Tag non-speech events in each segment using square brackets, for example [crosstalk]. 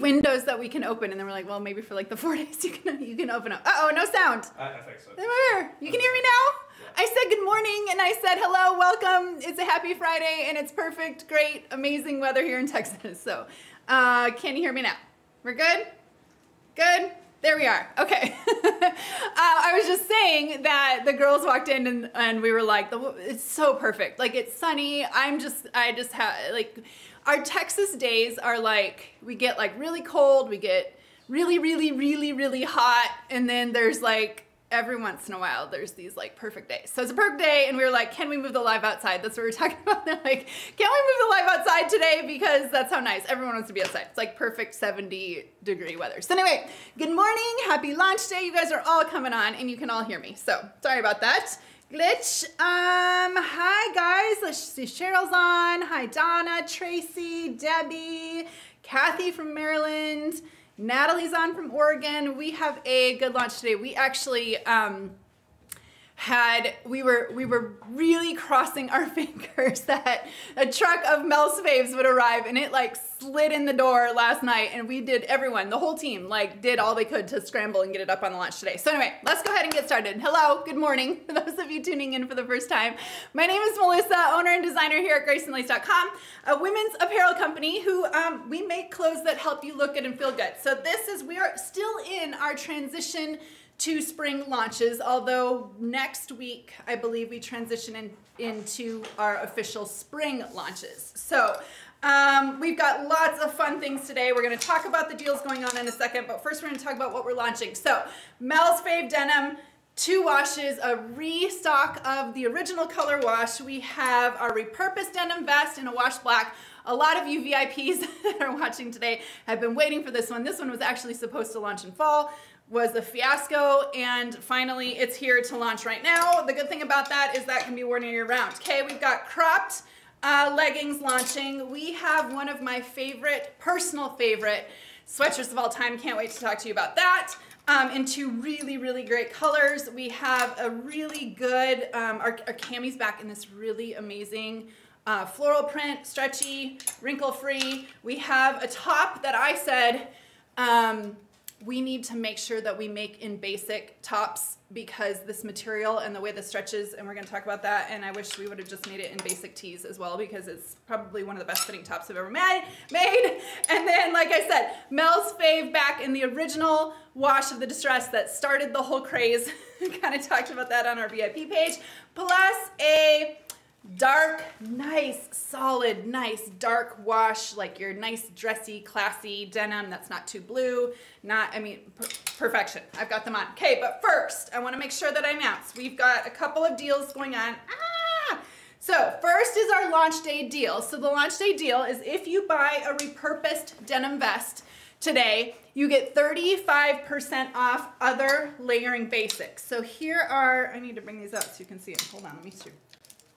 windows that we can open and then we're like well maybe for like the four [laughs] days you can you can open up uh-oh no sound I, I think so. There. You can hear me now? I said good morning and I said hello, welcome. It's a happy Friday and it's perfect, great, amazing weather here in Texas. So, uh, can you hear me now? We're good? Good? There we are. Okay. [laughs] uh, I was just saying that the girls walked in and, and we were like, it's so perfect. Like it's sunny. I'm just, I just have, like, our Texas days are like, we get like really cold, we get really, really, really, really hot. And then there's like every once in a while there's these like perfect days. So it's a perfect day and we were like, can we move the live outside? That's what we are [laughs] talking about. They're like, can we move the live outside today? Because that's how nice. Everyone wants to be outside. It's like perfect 70 degree weather. So anyway, good morning. Happy launch day. You guys are all coming on and you can all hear me. So sorry about that. Glitch. Um, hi guys. Let's see. Cheryl's on. Hi Donna, Tracy, Debbie, Kathy from Maryland. Natalie's on from Oregon. We have a good launch today. We actually um, had we were we were really crossing our [laughs] fingers that a truck of Mel's faves would arrive and it like slid in the door last night and we did everyone the whole team like did all they could to scramble and get it up on the launch today. So anyway let's go ahead and get started. Hello good morning [laughs] for those of you tuning in for the first time. My name is Melissa owner and designer here at graceandlace.com a women's apparel company who um, we make clothes that help you look good and feel good. So this is we are still in our transition to spring launches, although next week I believe we transition in, into our official spring launches. So um, we've got lots of fun things today. We're gonna talk about the deals going on in a second, but first we're gonna talk about what we're launching. So Mel's Fave Denim, two washes, a restock of the original color wash. We have our repurposed denim vest in a wash black. A lot of you VIPs [laughs] that are watching today have been waiting for this one. This one was actually supposed to launch in fall was a fiasco and finally it's here to launch right now. The good thing about that is that can be worn year round. Okay, we've got cropped uh, leggings launching. We have one of my favorite, personal favorite sweatshirts of all time. Can't wait to talk to you about that. Um, in two really, really great colors. We have a really good, um, our, our camis back in this really amazing uh, floral print, stretchy, wrinkle free. We have a top that I said, um, we need to make sure that we make in basic tops because this material and the way this stretches, and we're gonna talk about that, and I wish we would have just made it in basic tees as well because it's probably one of the best fitting tops I've ever made. made. [laughs] And then, like I said, Mel's fave back in the original wash of the distress that started the whole craze. [laughs] kind of talked about that on our VIP page. Plus a dark, nice, solid, nice dark wash, like your nice dressy, classy denim that's not too blue, not, I mean, perfection. I've got them on. Okay, but first, I wanna make sure that I announce. We've got a couple of deals going on. Ah! So first is our launch day deal. So the launch day deal is if you buy a repurposed denim vest today, you get 35% off other layering basics. So here are, I need to bring these up so you can see them. Hold on, let me see.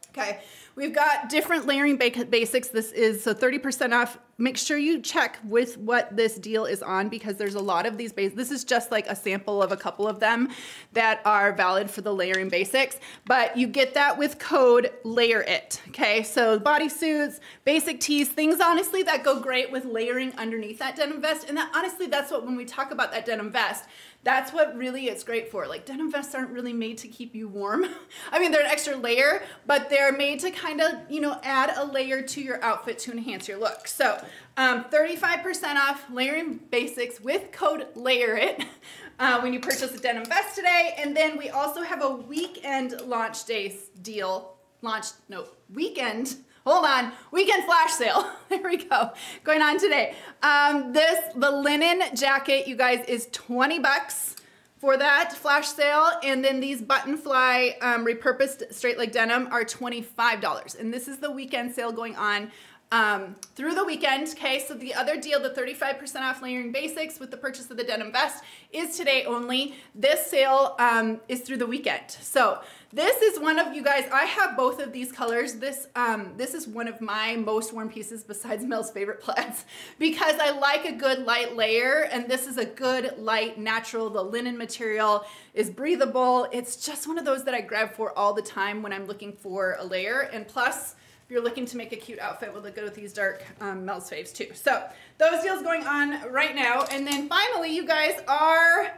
Okay, we've got different layering basics. This is so 30% off. Make sure you check with what this deal is on because there's a lot of these basics. This is just like a sample of a couple of them that are valid for the layering basics, but you get that with code layer it. Okay, so bodysuits, basic tees, things honestly that go great with layering underneath that denim vest. And that honestly, that's what when we talk about that denim vest, that's what really it's great for. Like denim vests aren't really made to keep you warm. [laughs] I mean, they're an extra layer, but they're made to kind of, you know, add a layer to your outfit to enhance your look. So 35% um, off layering basics with code layer it [laughs] uh, when you purchase a denim vest today. And then we also have a weekend launch day deal, launch, no, weekend hold on, weekend flash sale. [laughs] there we go, going on today. Um, this, the linen jacket, you guys, is 20 bucks for that flash sale. And then these button fly um, repurposed straight leg denim are $25. And this is the weekend sale going on um, through the weekend. Okay, so the other deal, the 35% off layering basics with the purchase of the denim vest is today only. This sale um, is through the weekend. So this is one of you guys, I have both of these colors. This, um, this is one of my most worn pieces besides Mel's favorite plaids [laughs] because I like a good light layer and this is a good light natural. The linen material is breathable. It's just one of those that I grab for all the time when I'm looking for a layer and plus if you're looking to make a cute outfit, will look good with these dark um, Mel's Faves too. So those deals going on right now. And then finally, you guys, our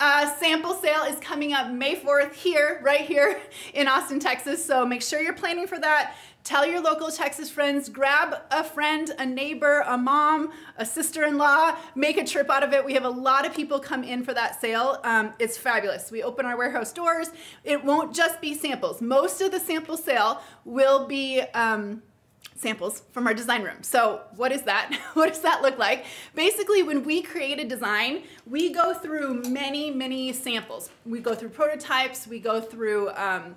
uh, sample sale is coming up May 4th here, right here in Austin, Texas. So make sure you're planning for that. Tell your local Texas friends, grab a friend, a neighbor, a mom, a sister-in-law, make a trip out of it. We have a lot of people come in for that sale. Um, it's fabulous. We open our warehouse doors. It won't just be samples. Most of the sample sale will be um, samples from our design room. So what is that? [laughs] what does that look like? Basically, when we create a design, we go through many, many samples. We go through prototypes, we go through um,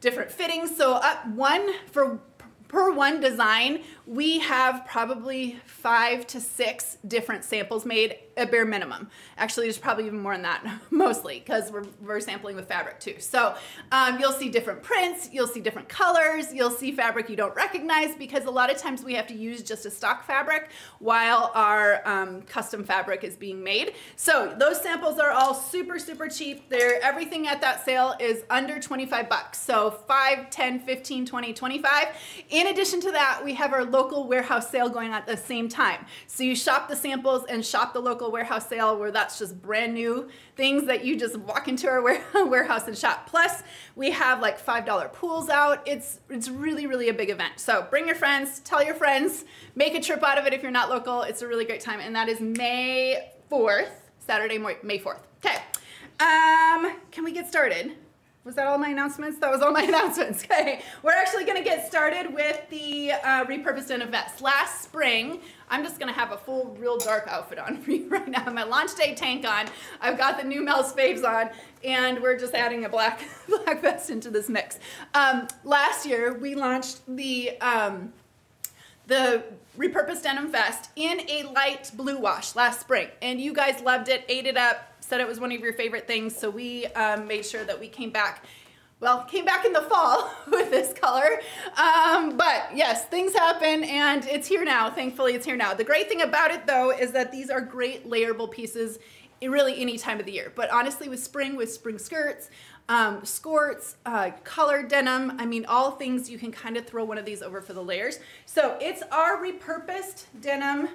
different fittings. So up one for per one design, we have probably five to six different samples made a bare minimum. Actually, there's probably even more than that, [laughs] mostly, because we're, we're sampling with fabric too. So um, you'll see different prints, you'll see different colors, you'll see fabric you don't recognize because a lot of times we have to use just a stock fabric while our um, custom fabric is being made. So those samples are all super, super cheap. They're, everything at that sale is under 25 bucks. So 5, 10, 15, 20, 25. In addition to that, we have our local warehouse sale going on at the same time. So you shop the samples and shop the local warehouse sale where that's just brand new things that you just walk into our [laughs] warehouse and shop. Plus, we have like $5 pools out. It's, it's really, really a big event. So bring your friends, tell your friends, make a trip out of it if you're not local. It's a really great time. And that is May 4th, Saturday, May 4th. Okay, um, can we get started? Was that all my announcements? That was all my [laughs] announcements. Okay, we're actually gonna get started with the uh, repurposed denim vest. Last spring, I'm just gonna have a full real dark outfit on [laughs] for you right now. My launch day tank on. I've got the new Mel's Faves on, and we're just adding a black [laughs] black vest into this mix. Um, last year, we launched the um, the repurposed denim vest in a light blue wash last spring, and you guys loved it, ate it up, said it was one of your favorite things, so we um, made sure that we came back well, came back in the fall [laughs] with this color. Um, but yes, things happen and it's here now. Thankfully, it's here now. The great thing about it though is that these are great layerable pieces really any time of the year. But honestly, with spring, with spring skirts, um, skirts, uh, colored denim, I mean, all things you can kind of throw one of these over for the layers. So it's our repurposed denim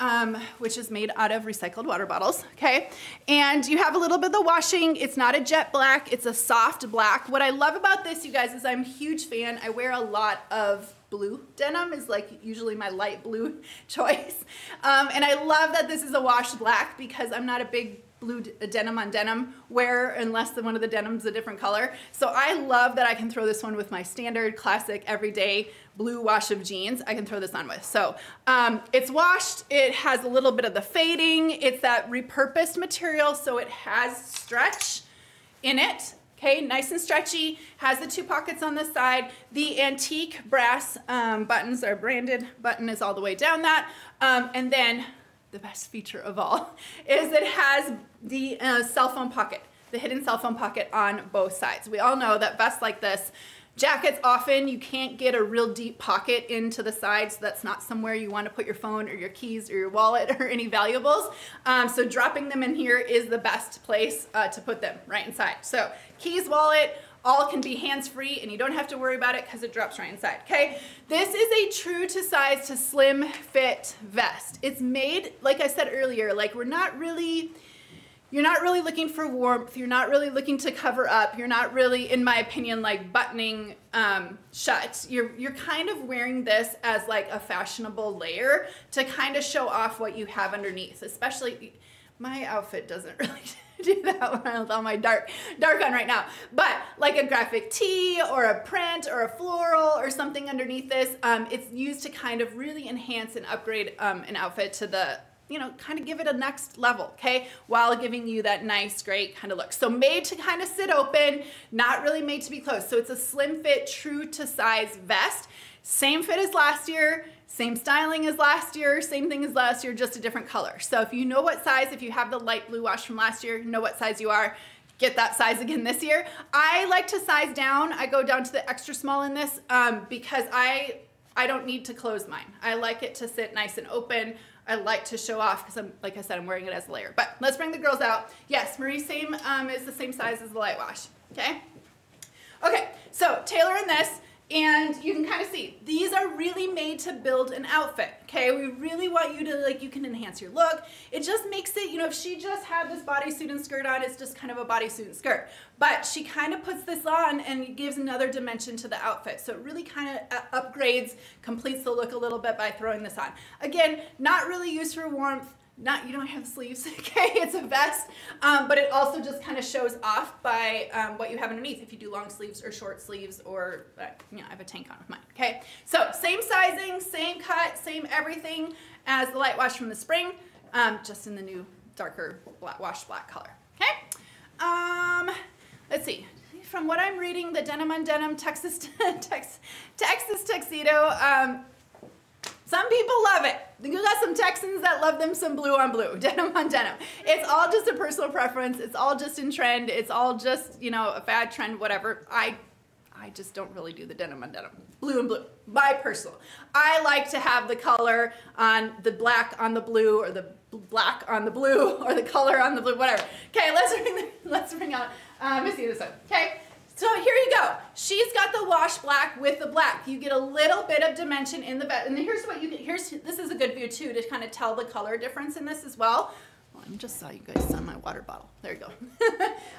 um, which is made out of recycled water bottles, okay? And you have a little bit of the washing. It's not a jet black, it's a soft black. What I love about this, you guys, is I'm a huge fan. I wear a lot of blue denim is like usually my light blue [laughs] choice. Um, and I love that this is a washed black because I'm not a big blue denim on denim wear unless the, one of the denim's a different color. So I love that I can throw this one with my standard classic everyday blue wash of jeans I can throw this on with. So um, it's washed, it has a little bit of the fading, it's that repurposed material so it has stretch in it. Okay, nice and stretchy, has the two pockets on the side. The antique brass um, buttons are branded, button is all the way down that. Um, and then the best feature of all [laughs] is it has the uh, cell phone pocket, the hidden cell phone pocket on both sides. We all know that vests like this, jackets often you can't get a real deep pocket into the side so that's not somewhere you want to put your phone or your keys or your wallet [laughs] or any valuables. Um, so dropping them in here is the best place uh, to put them right inside. So keys, wallet, all can be hands-free and you don't have to worry about it because it drops right inside, okay? This is a true to size to slim fit vest. It's made, like I said earlier, like we're not really, you're not really looking for warmth. You're not really looking to cover up. You're not really, in my opinion, like buttoning um, shut. You're, you're kind of wearing this as like a fashionable layer to kind of show off what you have underneath, especially my outfit doesn't [laughs] really [laughs] do that with all my dark, dark on right now. But like a graphic tee or a print or a floral or something underneath this, um, it's used to kind of really enhance and upgrade um, an outfit to the you know, kind of give it a next level, okay? While giving you that nice, great kind of look. So made to kind of sit open, not really made to be closed. So it's a slim fit, true to size vest. Same fit as last year, same styling as last year, same thing as last year, just a different color. So if you know what size, if you have the light blue wash from last year, know what size you are, get that size again this year. I like to size down. I go down to the extra small in this um, because I, I don't need to close mine. I like it to sit nice and open. I like to show off because I'm, like I said, I'm wearing it as a layer. But let's bring the girls out. Yes, Marie same um, is the same size as the light wash, okay? Okay, so tailoring this, And you can kind of see, these are really made to build an outfit, okay? We really want you to, like, you can enhance your look. It just makes it, you know, if she just had this bodysuit and skirt on, it's just kind of a bodysuit and skirt. But she kind of puts this on and gives another dimension to the outfit. So it really kind of uh, upgrades, completes the look a little bit by throwing this on. Again, not really used for warmth, not you don't have sleeves [laughs] okay? It's a vest um, but it also just kind of shows off by um, what you have underneath if you do long sleeves or short sleeves or uh, you know I have a tank on with mine okay? So same sizing same cut same everything as the light wash from the spring um, just in the new darker black, wash black color okay? Um, let's see. From what I'm reading the denim on denim Texas [laughs] Tex, Texas tuxedo um, some people love it. You got some Texans that love them some blue on blue, [laughs] denim on denim. It's all just a personal preference. It's all just in trend. It's all just, you know, a fad trend, whatever. I I just don't really do the denim on denim. Blue and blue, my personal. I like to have the color on the black on the blue or the black on the blue [laughs] or the color on the blue, whatever. Okay, let's [laughs] bring, the, let's bring out uh, Missy this one. Okay, so here you go. She's got the wash black with the black. You get a little bit of dimension in the bed. And here's what you get. Here's This is a good view too to kind of tell the color difference in this as well. well I just saw you guys on my water bottle. There you go.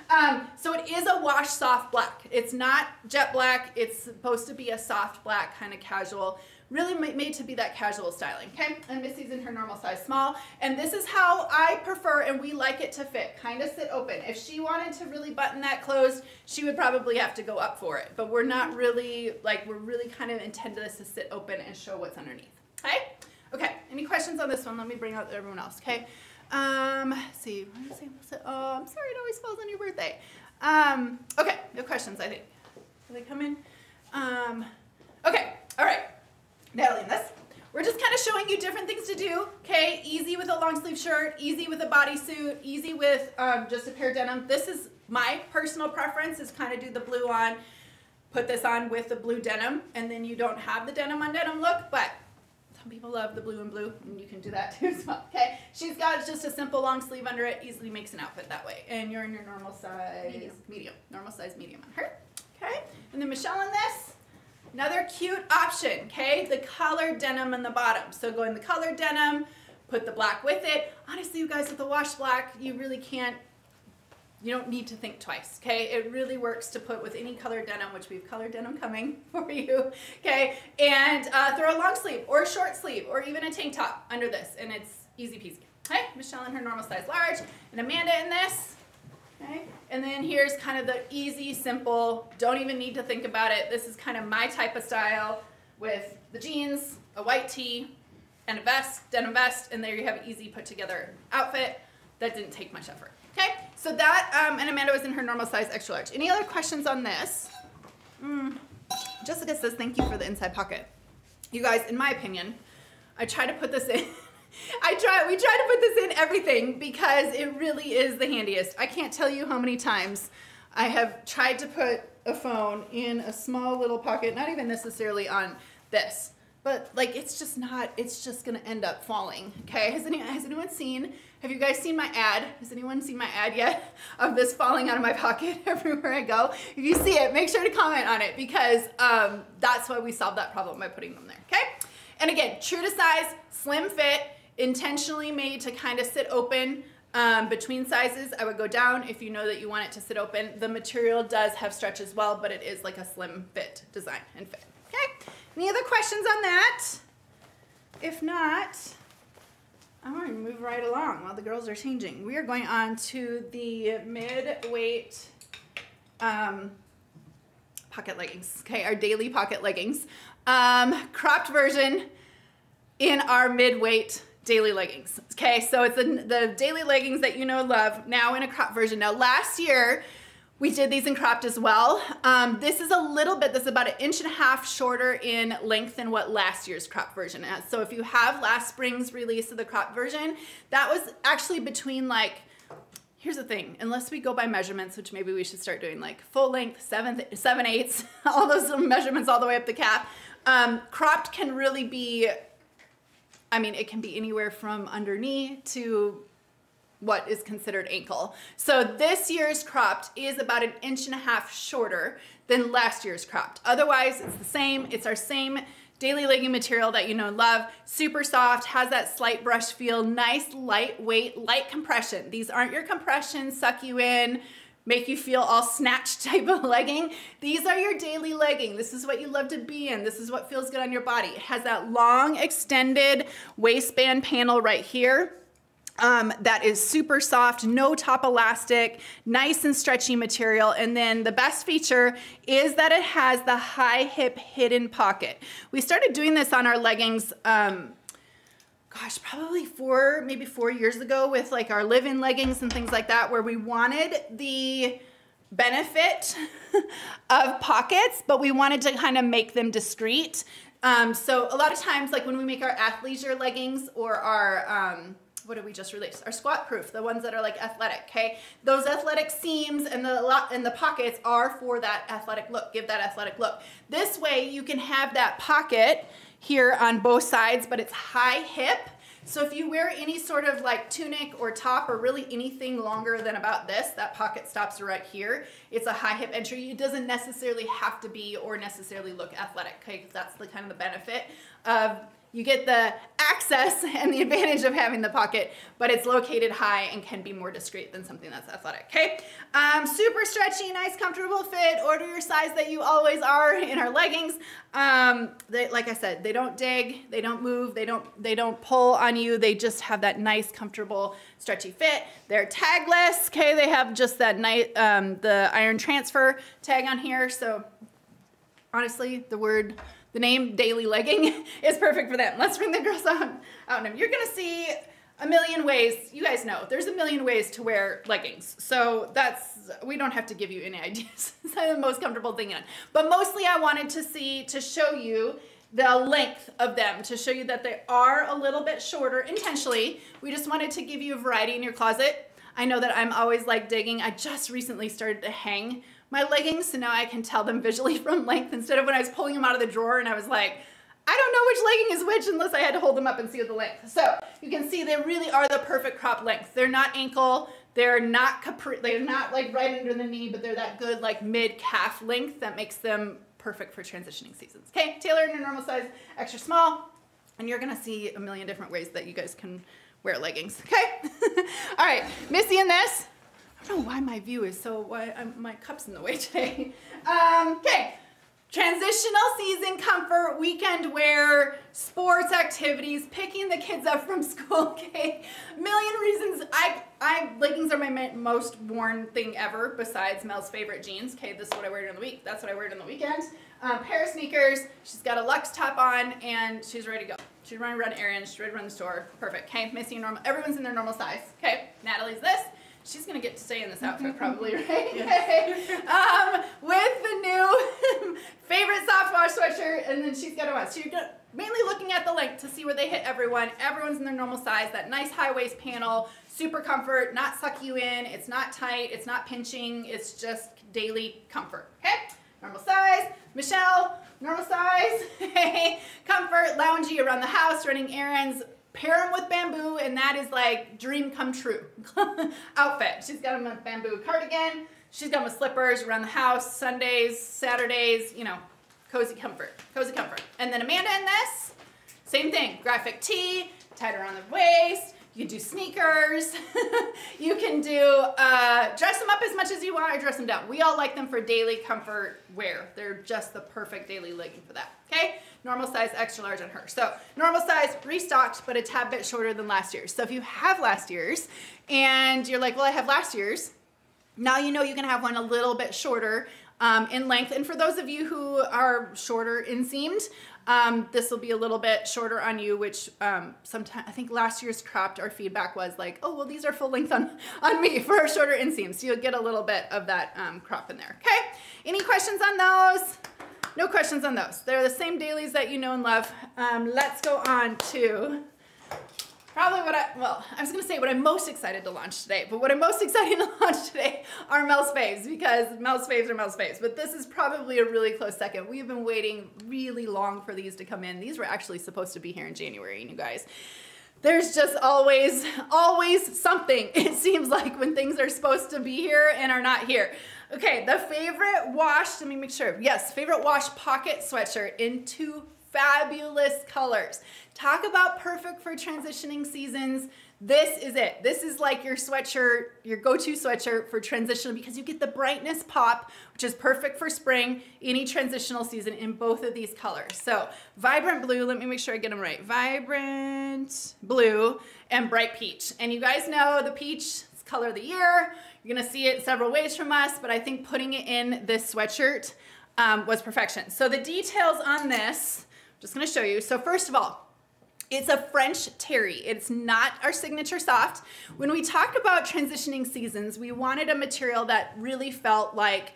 [laughs] um, so it is a wash soft black. It's not jet black. It's supposed to be a soft black kind of casual really made to be that casual styling, okay? And Missy's in her normal size small. And this is how I prefer and we like it to fit, kind of sit open. If she wanted to really button that closed, she would probably have to go up for it. But we're not really, like, we're really kind of intended this to sit open and show what's underneath, okay? Okay, any questions on this one? Let me bring out everyone else, okay? Um, see, oh, I'm sorry it always falls on your birthday. Um, okay, no questions, I think. Are they coming? Um, okay, all right. Natalie, this. We're just kind of showing you different things to do, okay? Easy with a long sleeve shirt, easy with a bodysuit, easy with um, just a pair of denim. This is my personal preference is kind of do the blue on, put this on with the blue denim, and then you don't have the denim on denim look, but some people love the blue and blue, and you can do that [laughs] too as well, okay? She's got just a simple long sleeve under it, easily makes an outfit that way. And you're in your normal size, medium, medium normal size medium on her, okay? And then Michelle in this, Another cute option, okay? The colored denim in the bottom. So go in the colored denim, put the black with it. Honestly, you guys, with the wash black, you really can't, you don't need to think twice, okay? It really works to put with any colored denim, which we have colored denim coming [laughs] for you, okay? And uh, throw a long sleeve or a short sleeve or even a tank top under this, and it's easy peasy. Okay, Michelle in her normal size large, and Amanda in this, Okay? And then here's kind of the easy, simple, don't even need to think about it. This is kind of my type of style with the jeans, a white tee, and a vest, denim vest, and there you have an easy put together outfit that didn't take much effort. Okay, so that, um, and Amanda was in her normal size extra large. Any other questions on this? Mm. Jessica says, thank you for the inside pocket. You guys, in my opinion, I try to put this in [laughs] I try, we try to put this in everything because it really is the handiest. I can't tell you how many times I have tried to put a phone in a small little pocket, not even necessarily on this, but like it's just not, it's just gonna end up falling, okay? Has, any, has anyone seen, have you guys seen my ad? Has anyone seen my ad yet [laughs] of this falling out of my [laughs] pocket [laughs] everywhere I go? If you see it, make sure to comment on it because um, that's why we solved that problem by putting them there, okay? And again, true to size, slim fit, intentionally made to kind of sit open um, between sizes. I would go down if you know that you want it to sit open. The material does have stretch as well, but it is like a slim fit design and fit. Okay, any other questions on that? If not, I'm going to move right along while the girls are changing. We are going on to the mid-weight um, pocket leggings. Okay, our daily pocket leggings. Um, cropped version in our mid-weight daily leggings. Okay, so it's the, the daily leggings that you know love now in a crop version. Now last year, we did these in cropped as well. Um, this is a little bit, this is about an inch and a half shorter in length than what last year's crop version is. So if you have last spring's release of the crop version, that was actually between like, here's the thing, unless we go by measurements, which maybe we should start doing like full length, seven, seven eighths, [laughs] all those measurements all the way up the cap. Um, cropped can really be I mean, it can be anywhere from under knee to what is considered ankle. So this year's cropped is about an inch and a half shorter than last year's cropped. Otherwise, it's the same. It's our same daily legging material that you know and love. Super soft, has that slight brush feel, nice lightweight, light compression. These aren't your compression, suck you in, make you feel all snatched [laughs] type of legging. These are your daily legging. This is what you love to be in. This is what feels good on your body. It has that long extended waistband panel right here. Um, that is super soft, no top elastic, nice and stretchy material. And then the best feature is that it has the high hip hidden pocket. We started doing this on our leggings um, gosh, probably four, maybe four years ago with like our live-in leggings and things like that, where we wanted the benefit [laughs] of pockets, but we wanted to kind of make them discreet. Um, so a lot of times, like when we make our athleisure leggings or our, um, what did we just release? Our squat proof, the ones that are like athletic, okay? Those athletic seams and the lot and the pockets are for that athletic look, give that athletic look. This way you can have that pocket here on both sides, but it's high hip. So if you wear any sort of like tunic or top or really anything longer than about this, that pocket stops right here. It's a high hip entry. It doesn't necessarily have to be or necessarily look athletic, okay? Because that's the kind of the benefit of you get the access [laughs] and the advantage of having the pocket, but it's located high and can be more discreet than something that's athletic, okay? Um, super stretchy, nice, comfortable fit. Order your size that you always are in our leggings. Um, they, like I said, they don't dig, they don't move, they don't, they don't pull on you. They just have that nice, comfortable, stretchy fit. They're tagless, okay? They have just that nice, um, the iron transfer tag on here. So honestly, the word the name Daily Legging [laughs] is perfect for them. Let's bring the girls out, out them. You're gonna see a million ways, you guys know, there's a million ways to wear leggings. So that's, we don't have to give you any [laughs] ideas. it's the most comfortable thing in. But mostly I wanted to see, to show you the length of them, to show you that they are a little bit shorter intentionally. We just wanted to give you a variety in your closet. I know that I'm always like digging. I just recently started to hang my leggings, so now I can tell them visually [laughs] from length instead of when I was pulling them out of the drawer and I was like, I don't know which legging is which unless I had to hold them up and see the length. So you can see they really are the perfect crop length. They're not ankle, they're not capri, they're not like right under the knee, but they're that good like mid calf length that makes them perfect for transitioning seasons. Okay, tailor in your normal size, extra small, and you're gonna see a million different ways that you guys can wear leggings, okay? [laughs] All right, Missy in this. I don't know why my view is so, why I'm, my cup's in the way [laughs] today. Um, okay, transitional season comfort, weekend wear, sports activities, picking the kids up from [laughs] school, okay? Million reasons. I, I, leggings are my most worn thing ever besides Mel's favorite jeans. Okay, this is what I wear during the week. That's what I wear during the weekend. Um, pair of sneakers, she's got a Lux top on, and she's ready to go. She's ready to run errands, she's ready to run the store. Perfect, okay? Missy normal, everyone's in their normal size. Okay, Natalie's this. She's gonna get to stay in this outfit [laughs] probably, right? [laughs] um, with the new [laughs] favorite soft wash sweatshirt, and then she's got a one. So you're mainly looking at the length to see where they hit everyone. Everyone's in their normal size. That nice high waist panel, super comfort, not suck you in. It's not tight. It's not pinching. It's just daily comfort. Okay, normal size. Michelle, normal size. Hey, comfort, loungy around the house, running errands pair them with bamboo and that is like dream come true [laughs] outfit. She's got them with bamboo cardigan. She's got them with slippers around the house, Sundays, Saturdays, you know, cozy comfort, cozy comfort. And then Amanda in this, same thing, graphic tee, tied around the waist, you can do sneakers. [laughs] you can do, uh, dress them up as much as you want or dress them down. We all like them for daily comfort wear. They're just the perfect daily legging for that, okay? Normal size, extra large on her. So normal size, restocked, but a tad bit shorter than last year's. So if you have last year's and you're like, well, I have last year's, now you know you can have one a little bit shorter um, in length. And for those of you who are shorter inseamed, um, this will be a little bit shorter on you, which um, sometimes I think last year's cropped our feedback was like, oh, well, these are full length on, on me [laughs] for a shorter inseam. So you'll get a little bit of that um, crop in there. Okay. Any questions on those? No questions on those. They're the same dailies that you know and love. Um, let's go on to probably what I, well, I was gonna say what I'm most excited to launch today, but what I'm most [laughs] excited to launch today are Mel's Faves because Mel's Faves are Mel's Faves, but this is probably a really close second. We've been waiting really long for these to come in. These were actually supposed to be here in January, you guys. there's just always, always something. [laughs] It seems like when things are supposed to be here and are not here. Okay, the favorite wash, let me make sure. Yes, favorite wash pocket sweatshirt in two fabulous colors. Talk about perfect for transitioning seasons. This is it. This is like your sweatshirt, your go-to sweatshirt for transitional because you get the brightness pop, which is perfect for spring, any transitional season in both of these colors. So vibrant blue, let me make sure I get them right. Vibrant blue and bright peach. And you guys know the peach is color of the year. You're gonna see it several ways from us, but I think putting it in this sweatshirt um, was perfection. So the details on this, just gonna show you. So first of all, it's a French terry. It's not our signature soft. When we talk about transitioning seasons, we wanted a material that really felt like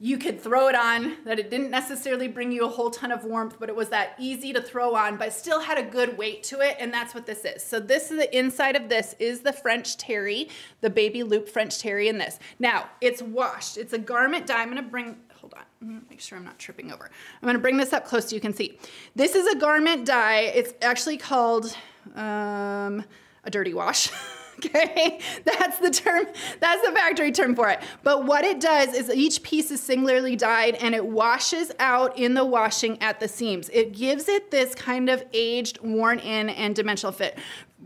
you could throw it on, that it didn't necessarily bring you a whole ton of warmth, but it was that easy to throw on, but still had a good weight to it, and that's what this is. So this is the inside of this is the French terry, the baby loop French terry in this. Now, it's washed. It's a garment dye. I'm gonna bring hold on, gonna make sure I'm not tripping over. I'm gonna bring this up close so you can see. This is a garment dye. It's actually called um, a dirty wash. [laughs] okay? That's the term, that's the factory term for it. But what it does is each piece is singularly dyed and it washes out in the washing at the seams. It gives it this kind of aged, worn in, and dimensional fit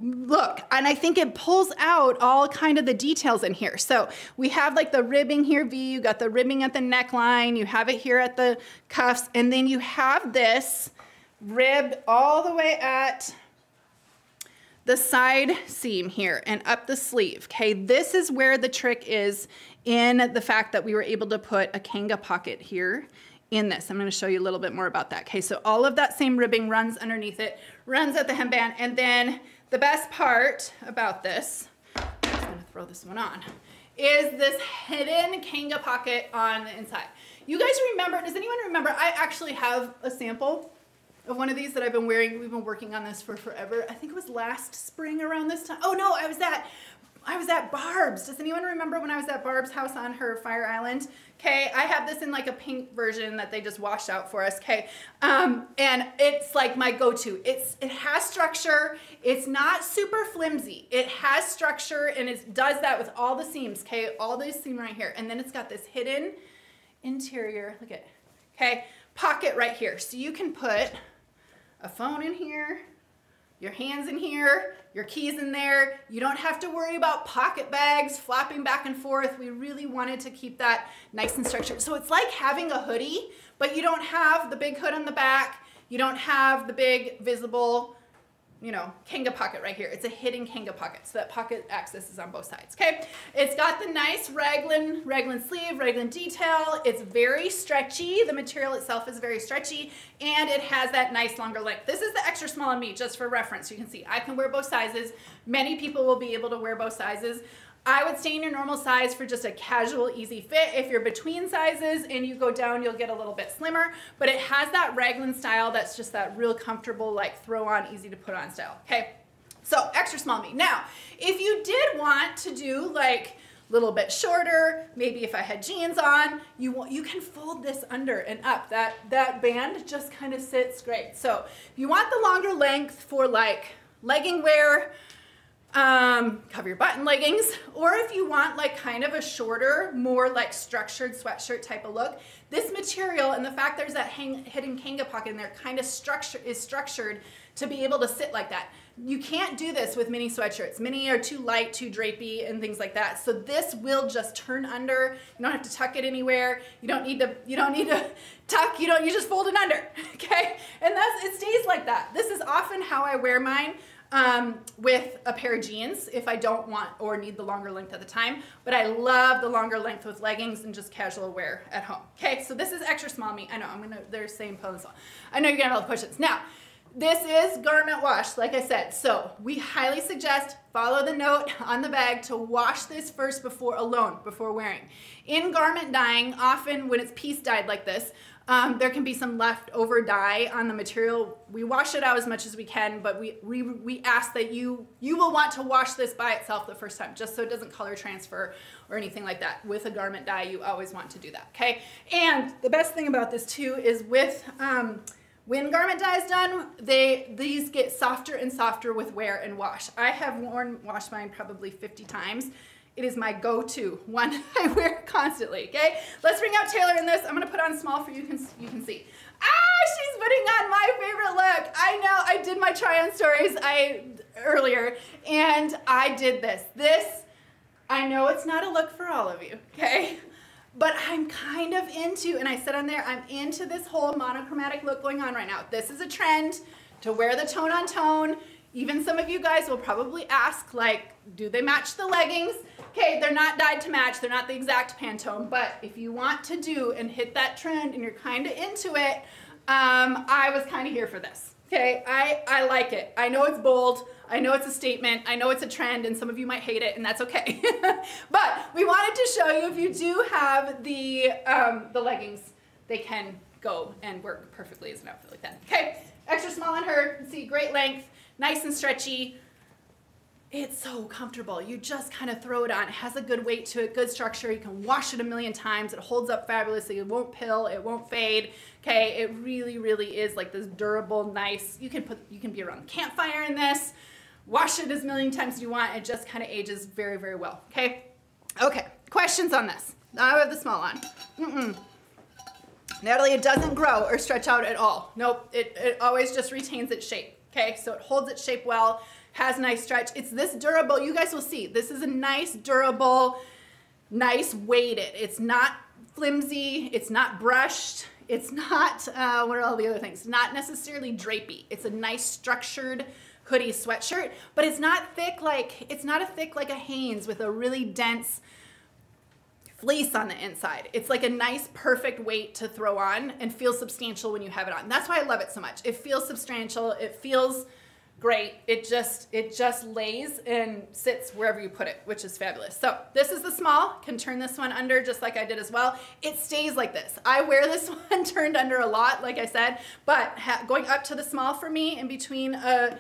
look and i think it pulls out all kind of the details in here so we have like the ribbing here v you got the ribbing at the neckline you have it here at the cuffs and then you have this ribbed all the way at the side seam here and up the sleeve okay this is where the trick is in the fact that we were able to put a kanga pocket here in this. I'm gonna show you a little bit more about that. Okay, so all of that same ribbing runs underneath it, runs at the hemband, and then the best part about this, I'm just gonna throw this one on, is this hidden Kanga pocket on the inside. You guys remember, does anyone remember, I actually have a sample of one of these that I've been wearing. We've been working on this for forever. I think it was last spring around this time. Oh no, I was at I was at Barb's. Does anyone remember when I was at Barb's house on her Fire Island? Okay, I have this in like a pink version that they just washed out for us. Okay, um, and it's like my go-to. It's it has structure. It's not super flimsy. It has structure and it does that with all the seams. Okay, all these seam right here, and then it's got this hidden interior. Look at, okay, pocket right here. So you can put a phone in here your hands in here, your keys in there. You don't have to worry about pocket bags flapping back and forth. We really wanted to keep that nice and structured. So it's like having a hoodie, but you don't have the big hood on the back. You don't have the big visible you know, Kanga pocket right here. It's a hidden Kanga pocket, so that pocket access is on both sides, okay? It's got the nice raglan, raglan sleeve, raglan detail. It's very stretchy. The material itself is very stretchy, and it has that nice longer length. This is the extra small on me, just for reference. You can see I can wear both sizes. Many people will be able to wear both sizes. I would stay in your normal size for just a casual, easy fit. If you're between sizes and you go down, you'll get a little bit slimmer, but it has that raglan style that's just that real comfortable, like throw on, easy to put on style, okay? So extra small me. Now, if you did want to do like a little bit shorter, maybe if I had jeans on, you want, you can fold this under and up. That, that band just kind of sits great. So if you want the longer length for like legging wear, um, cover your button leggings, or if you want like kind of a shorter, more like structured sweatshirt type of look, this material and the fact there's that hang, hidden kanga pocket in there kind of structure is structured to be able to sit like that. You can't do this with mini sweatshirts. Mini are too light, too drapey, and things like that. So this will just turn under. You don't have to tuck it anywhere. You don't need to. You don't need to [laughs] tuck. You don't. You just fold it under. [laughs] Okay, and that's it stays like that. This is often how I wear mine um, with a pair of jeans if I don't want or need the longer length at the time. But I love the longer length with leggings and just casual wear at home. Okay, so this is extra small me. I know, I'm gonna, they're saying pose. I know you're gonna have all the push-ups. Now, this is garment wash, like I said. So we highly suggest follow the note on the bag to wash this first before alone, before wearing. In garment dyeing, often when it's piece dyed like this, um, there can be some leftover dye on the material. We wash it out as much as we can, but we, we, we ask that you, you will want to wash this by itself the first time, just so it doesn't color transfer or anything like that. With a garment dye, you always want to do that, okay? And the best thing about this too is with, um, When garment dye is done, they these get softer and softer with wear and wash. I have worn wash mine probably 50 times. It is my go-to one [laughs] I wear constantly. Okay, let's bring out Taylor in this. I'm gonna put on small for you. Can you can see. Ah, she's putting on my favorite look. I know. I did my try-on stories I earlier, and I did this. This I know it's not a look for all of you. Okay. But I'm kind of into, and I said on there, I'm into this whole monochromatic look going on right now. This is a trend to wear the tone on tone. Even some of you guys will probably ask, like, do they match the leggings? Okay, they're not dyed to match. They're not the exact Pantone. But if you want to do and hit that trend and you're kind of into it, um, I was kind of here for this. Okay, I, I like it. I know it's bold. I know it's a statement. I know it's a trend and some of you might hate it and that's okay. [laughs] but we wanted to show you if you do have the, um, the leggings, they can go and work perfectly as an outfit like that. Okay, extra small on her. See, great length, nice and stretchy. It's so comfortable. You just kind of throw it on. It has a good weight to it, good structure. You can wash it a million times. It holds up fabulously. It won't pill. It won't fade. Okay, it really, really is like this durable, nice. You can put, you can be around the campfire in this. Wash it as million times as you want. It just kind of ages very, very well. Okay. Okay. Questions on this? I have the small one. Mm-mm. Natalie, it doesn't grow or stretch out at all. Nope. It, it always just retains its shape. Okay, so it holds its shape well has nice stretch. It's this durable. You guys will see. This is a nice, durable, nice weighted. It's not flimsy. It's not brushed. It's not, [laughs] uh, what are all the other things? Not necessarily drapey. It's a nice structured hoodie sweatshirt, but it's not thick like, it's not a thick like a Hanes with a really dense fleece on the inside. It's like a nice, perfect weight to throw on and feel substantial when you have it on. That's why I love it so much. It feels substantial. It feels great. It just, it just lays and sits wherever you put it, which is fabulous. So this is the small, can turn this one under just like I did as well. It stays like this. I wear this [laughs] one turned under a lot, like I said, but going up to the small for me in between a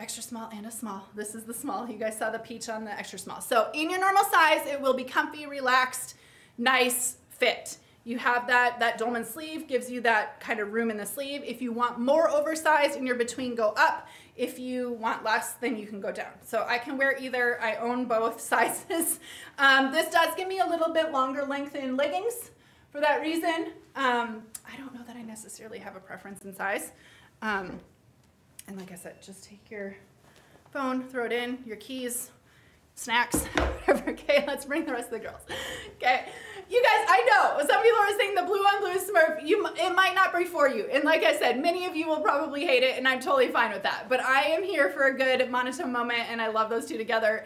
extra small and a small. This is the small. You guys saw the peach on the extra small. So in your normal size, it will be comfy, relaxed, nice fit. You have that, that dolman sleeve gives you that kind of room in the sleeve. If you want more oversized in your between, go up. If you want less, then you can go down. So I can wear either, I own both [laughs] sizes. Um, this does give me a little bit longer length in leggings for that reason. Um, I don't know that I necessarily have a preference in size. Um, and like I said, just take your phone, throw it in, your keys, snacks, [laughs] whatever. Okay, let's bring the rest of the girls. [laughs] Okay, you guys, I know some people are saying the blue on blue Smurf. You, it might not be for you, and like I said, many of you will probably hate it, and I'm totally fine with that. But I am here for a good monotone moment, and I love those two together.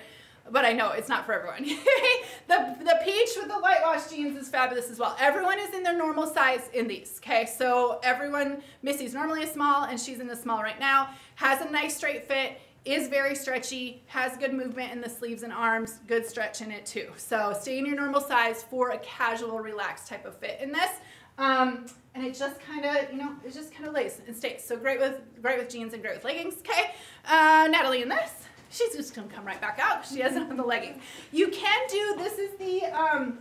But I know it's not for everyone. [laughs] the the peach with the whitewash jeans is fabulous as well. Everyone is in their normal size in these. Okay, so everyone, Missy's normally a small, and she's in the small right now. Has a nice straight fit is very stretchy, has good movement in the sleeves and arms, good stretch in it too. So stay in your normal size for a casual, relaxed type of fit in this. Um, and it just kind of, you know, it just kind of lays and stays. So great with great with jeans and great with leggings. Okay, uh, Natalie in this. She's just gonna come right back out. She has it on the leggings. You can do, this is the um,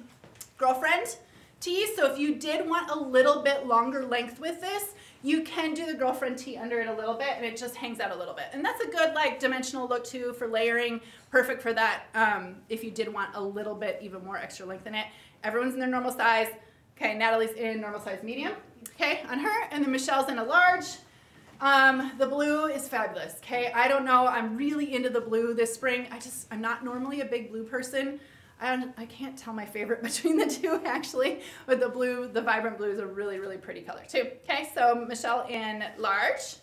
girlfriend tee. So if you did want a little bit longer length with this, you can do the girlfriend tee under it a little bit and it just hangs out a little bit. And that's a good like dimensional look too for layering. Perfect for that um, if you did want a little bit even more extra length in it. Everyone's in their normal size. Okay, Natalie's in normal size medium. Okay, on her. And then Michelle's in a large. Um, the blue is fabulous. Okay, I don't know. I'm really into the blue this spring. I just, I'm not normally a big blue person. I, I can't tell my favorite [laughs] between the two actually, but the blue, the vibrant blue is a really, really pretty color too. Okay, so Michelle in large.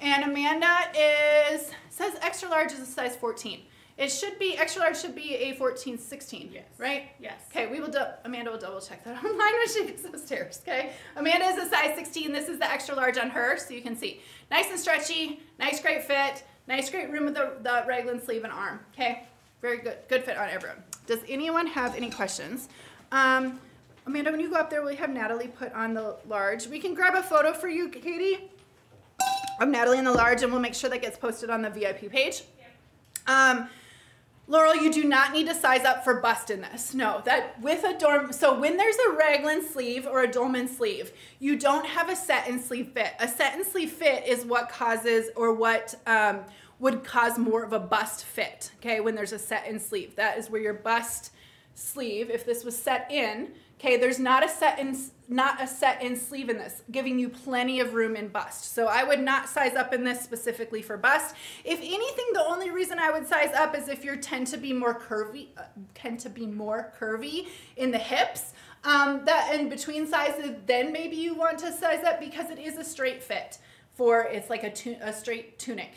And Amanda is, says extra large is a size 14. It should be, extra large should be a 14, 16, yes. right? Yes. Okay, we will, do Amanda will double check that [laughs] online when she gets upstairs, okay? Amanda is a size 16. This is the extra large on her, so you can see. Nice and stretchy, nice great fit, nice great room with the, the raglan sleeve and arm, okay? Very good, good fit on everyone. Does anyone have any questions? Um, Amanda, when you go up there, we have Natalie put on the large. We can grab a photo for you, Katie, of Natalie in the large, and we'll make sure that gets posted on the VIP page. Um, Laurel, you do not need to size up for bust in this. No, that with a dorm, so when there's a raglan sleeve or a dolman sleeve, you don't have a set in sleeve fit. A set in sleeve fit is what causes or what um, would cause more of a bust fit, okay, when there's a set in sleeve. That is where your bust sleeve, if this was set in, Okay, there's not a set in not a set in sleeve in this, giving you plenty of room in bust. So I would not size up in this specifically for bust. If anything, the only reason I would size up is if you tend to be more curvy, uh, tend to be more curvy in the hips. Um, that in between sizes, then maybe you want to size up because it is a straight fit for it's like a, a straight tunic,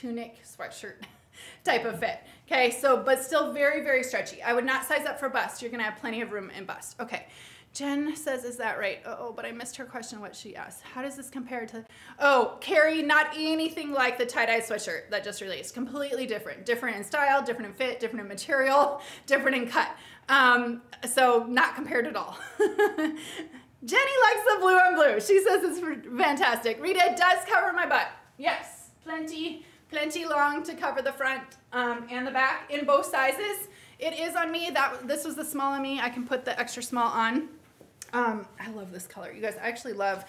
tunic sweatshirt [laughs] type of fit. Okay, so, but still very, very stretchy. I would not size up for bust. You're gonna have plenty of room in bust. Okay, Jen says, is that right? Uh oh, but I missed her question, what she asked. How does this compare to, oh, Carrie, not anything like the tie-dye sweatshirt that just released. Completely different. Different in style, different in fit, different in material, [laughs] different in cut. Um, so not compared at all. [laughs] Jenny likes the blue on blue. She says it's fantastic. Rita, does cover my butt. Yes, plenty plenty long to cover the front um, and the back in both sizes. It is on me. That This was the small on me. I can put the extra small on. Um, I love this color. You guys, I actually love.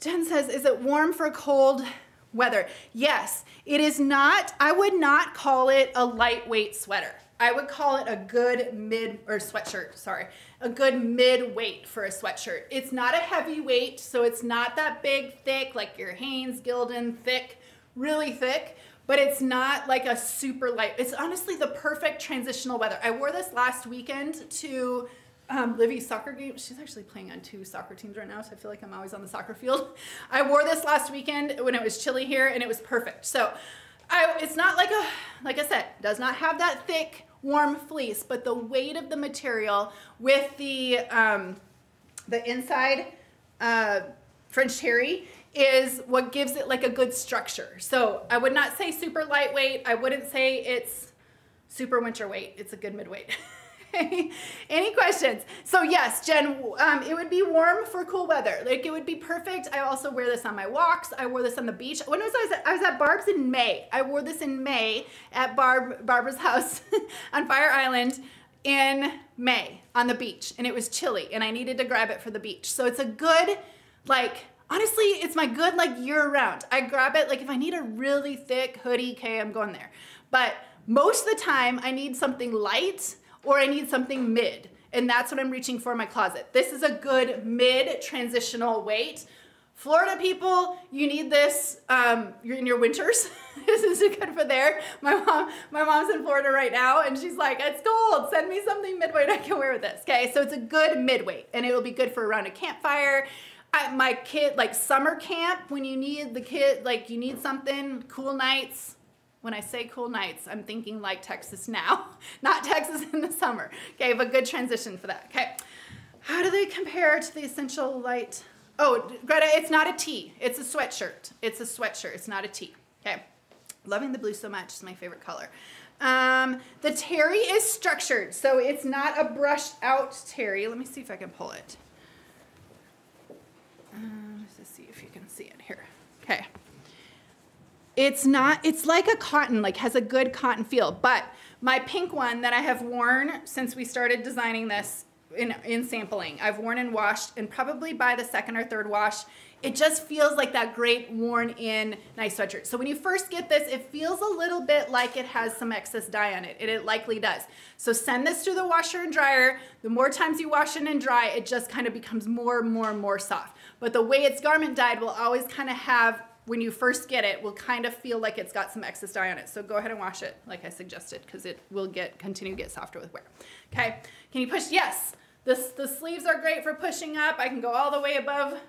Jen says, is it warm for cold weather? Yes, it is not. I would not call it a lightweight sweater. I would call it a good mid, or sweatshirt, sorry, a good mid weight for a sweatshirt. It's not a heavy weight, so it's not that big, thick, like your Hanes, Gildan, thick really thick, but it's not like a super light. It's honestly the perfect transitional weather. I wore this last weekend to um, Livy's soccer game. She's actually playing on two soccer teams right now, so I feel like I'm always on the soccer field. [laughs] I wore this last weekend when it was chilly here, and it was perfect. So I, it's not like a, like I said, does not have that thick, warm fleece, but the weight of the material with the, um, the inside uh, French terry is what gives it like a good structure. So I would not say super lightweight. I wouldn't say it's super winter weight. It's a good midweight. [laughs] Any questions? So yes, Jen, um, it would be warm for cool weather. Like it would be perfect. I also wear this on my walks. I wore this on the beach. When was I? Was I was at Barb's in May. I wore this in May at Barb Barbara's house [laughs] on Fire Island in May on the beach, and it was chilly, and I needed to grab it for the beach. So it's a good like honestly, it's my good like year round. I grab it like if I need a really thick hoodie, okay, I'm going there. But most of the time I need something light or I need something mid. And that's what I'm reaching for in my closet. This is a good mid transitional weight. Florida people, you need this um, you're in your winters. [laughs] this is good for there. My mom, my mom's in Florida right now, and she's like, "It's cold. Send me something midweight I can wear with this." Okay, so it's a good midweight, and it will be good for around a campfire. I, my kid, like summer camp, when you need the kid, like you need something, cool nights. When I say cool nights, I'm thinking like Texas now, [laughs] not Texas in the summer. Okay, but good transition for that. Okay, how do they compare to the essential light? Oh, Greta, it's not a tee. It's a sweatshirt. It's a sweatshirt. It's not a tee. Okay, loving the blue so much. It's my favorite color. Um, the terry is structured, so it's not a brushed out terry. Let me see if I can pull it. Uh, Let's see if you can see it here. Okay. It's not, it's like a cotton, like has a good cotton feel, but my pink one that I have worn since we started designing this in, in sampling, I've worn and washed, and probably by the second or third wash, it just feels like that great worn in nice sweatshirt. So when you first get this, it feels a little bit like it has some excess dye on it, and it likely does. So send this through the washer and dryer. The more times you wash it and dry, it just kind of becomes more and more and more soft. But the way it's garment dyed will always kind of have, when you first get it, will kind of feel like it's got some excess dye on it. So go ahead and wash it like I suggested because it will get continue to get softer with wear. Okay, can you push? Yes, this, the sleeves are great for pushing up. I can go all the way above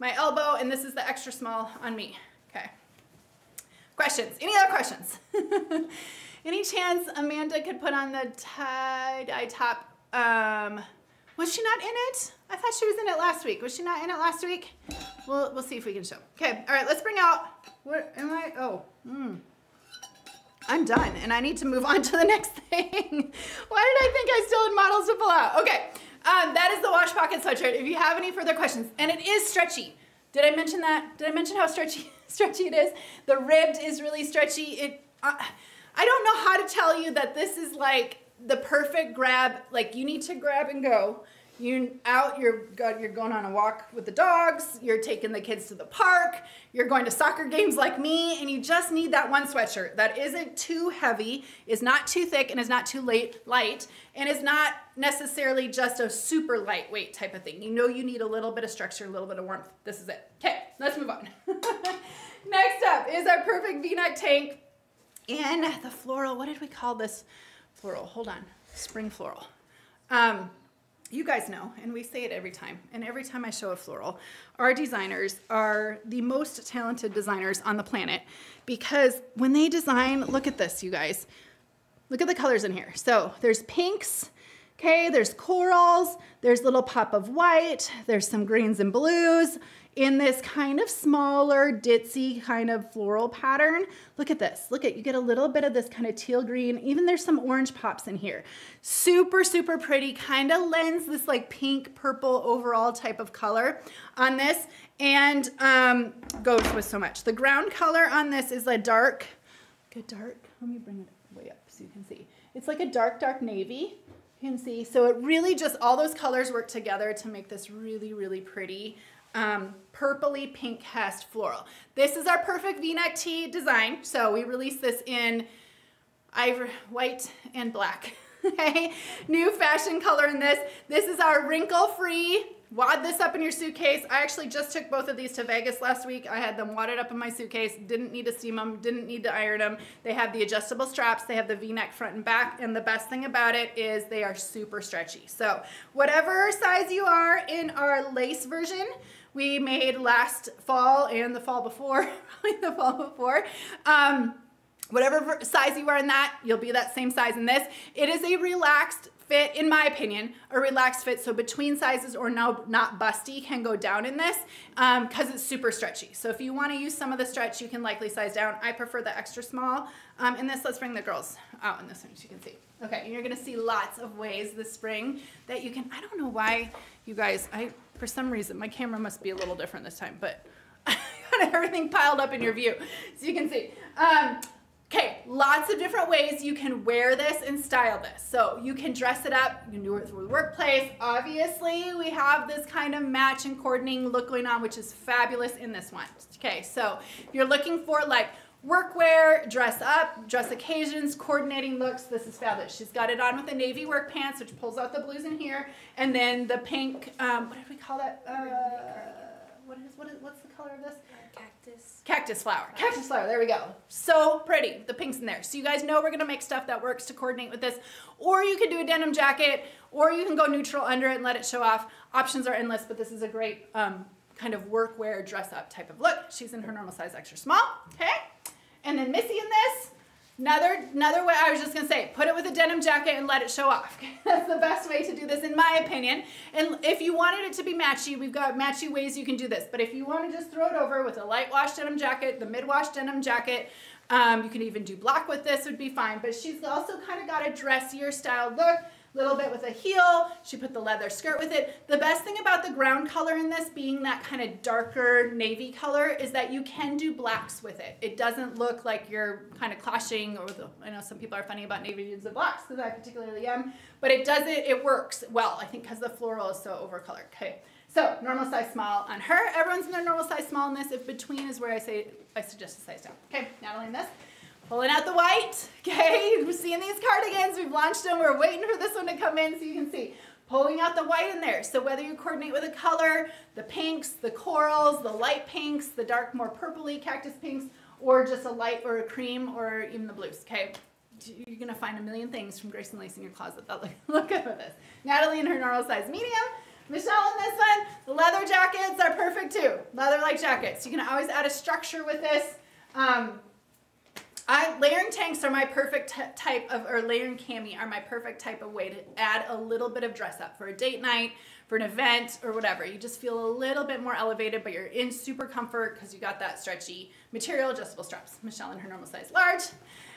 my elbow and this is the extra small on me. Okay, questions? Any other questions? [laughs] Any chance Amanda could put on the tie-dye top um, was she not in it? I thought she was in it last week. Was she not in it last week? We'll, we'll see if we can show. Okay, all right, let's bring out, what am I, oh, hmm. I'm done and I need to move [laughs] on to the next thing. [laughs] Why did I think I still had models to pull out? Okay, um, that is the wash pocket sweatshirt. If you have any further questions, and it is stretchy. Did I mention that? Did I mention how stretchy, [laughs] stretchy it is? The ribbed is really stretchy. It, uh, I don't know how to tell you that this is like the perfect grab. Like you need to grab and go. You out, you're you're going on a walk with the dogs. You're taking the kids to the park. You're going to soccer games like me, and you just need that one sweatshirt that isn't too heavy, is not too thick, and is not too late, light, and is not necessarily just a super lightweight type of thing. You know you need a little bit of structure, a little bit of warmth. This is it. Okay, let's move on. [laughs] Next up is our perfect V-neck tank in the floral. What did we call this floral? Hold on, spring floral. Um, you guys know, and we say it every time, and every time I show a floral, our designers are the most talented designers on the planet because when they design, look at this, you guys. Look at the colors in here. So there's pinks, okay, there's corals, there's little pop of white, there's some greens and blues, in this kind of smaller, ditzy kind of floral pattern. Look at this. Look at, you get a little bit of this kind of teal green. Even there's some orange pops in here. Super, super pretty. Kind of lends this like pink, purple overall type of color on this and um, goes with so much. The ground color on this is a dark, good dark. Let me bring it way up so you can see. It's like a dark, dark navy. You can see. So it really just, all those colors work together to make this really, really pretty um, purpley pink Hest floral. This is our perfect v-neck tee design. So we released this in ivory, white and black. [laughs] okay, new fashion color in this. This is our wrinkle-free Wad this up in your suitcase. I actually just took both of these to Vegas last week. I had them wadded up in my suitcase. Didn't need to steam them. Didn't need to iron them. They have the adjustable straps. They have the V-neck front and back. And the best thing about it is they are super stretchy. So whatever size you are in our lace version, we made last fall and the fall before, [laughs] probably the fall before. Um, whatever size you are in that, you'll be that same size in this. It is a relaxed fit, in my opinion, a relaxed fit. So between sizes or no, not busty can go down in this because um, it's super stretchy. So if you want to use some of the stretch, you can likely size down. I prefer the extra small. Um, in this, let's bring the girls out in this one so you can see. Okay, you're gonna see lots of ways this spring that you can, I don't know why you guys, I for some reason, my camera must be a little different this time, but [laughs] I got everything piled up in your view so you can see. Um, Okay, lots of different ways you can wear this and style this. So you can dress it up, you can do it through the workplace. Obviously, we have this kind of match and coordinating look going on, which is fabulous in this one. Okay, so if you're looking for like workwear, dress up, dress occasions, coordinating looks, this is fabulous. She's got it on with the navy work pants, which pulls out the blues in here, and then the pink, um, what did we call that? Uh, what is, what is, what's the color of this? Cactus. Flower. Cactus flower. There we go. So pretty. The pink's in there. So you guys know we're going to make stuff that works to coordinate with this. Or you could do a denim jacket, or you can go neutral under it and let it show off. Options are endless, but this is a great um, kind of workwear dress up type of look. She's in her normal size extra small. Okay. And then Missy in this. Another, another way, I was just gonna say, put it with a denim jacket and let it show off. [laughs] That's the best way to do this in my opinion. And if you wanted it to be matchy, we've got matchy ways you can do this. But if you wanna just throw it over with a light wash denim jacket, the mid-wash denim jacket, um, you can even do black with this would be fine. But she's also kind of got a dressier style look little bit with a heel. She put the leather skirt with it. The best thing about the ground color in this being that kind of darker navy color is that you can do blacks with it. It doesn't look like you're kind of clashing or the, I know some people are funny about navy and blacks because I particularly am, but it does it, it works well, I think because the floral is so overcolored. Okay. So normal size small on her. Everyone's in their normal size small in this. If between is where I say I suggest a size down. Okay, Natalie in this. Pulling out the white, [laughs] okay? We're seeing these cardigans, we've launched them, we're waiting for this one to come in so you can see. Pulling out the white in there. So whether you coordinate with a color, the pinks, the corals, the light pinks, the dark, more purpley cactus pinks, or just a light or a cream or even the blues, okay? You're gonna find a million things from Grace and Lace in your closet that look, [laughs] look good with this. Natalie in her normal size medium. Michelle in this one, the leather jackets are perfect too. Leather-like jackets. You can always add a structure with this. Um, I, layering tanks are my perfect type of, or layering cami are my perfect type of way to add a little bit of dress up for a date night, for an event, or whatever. You just feel a little bit more elevated, but you're in super comfort because you got that stretchy material, adjustable straps. Michelle in her normal size large.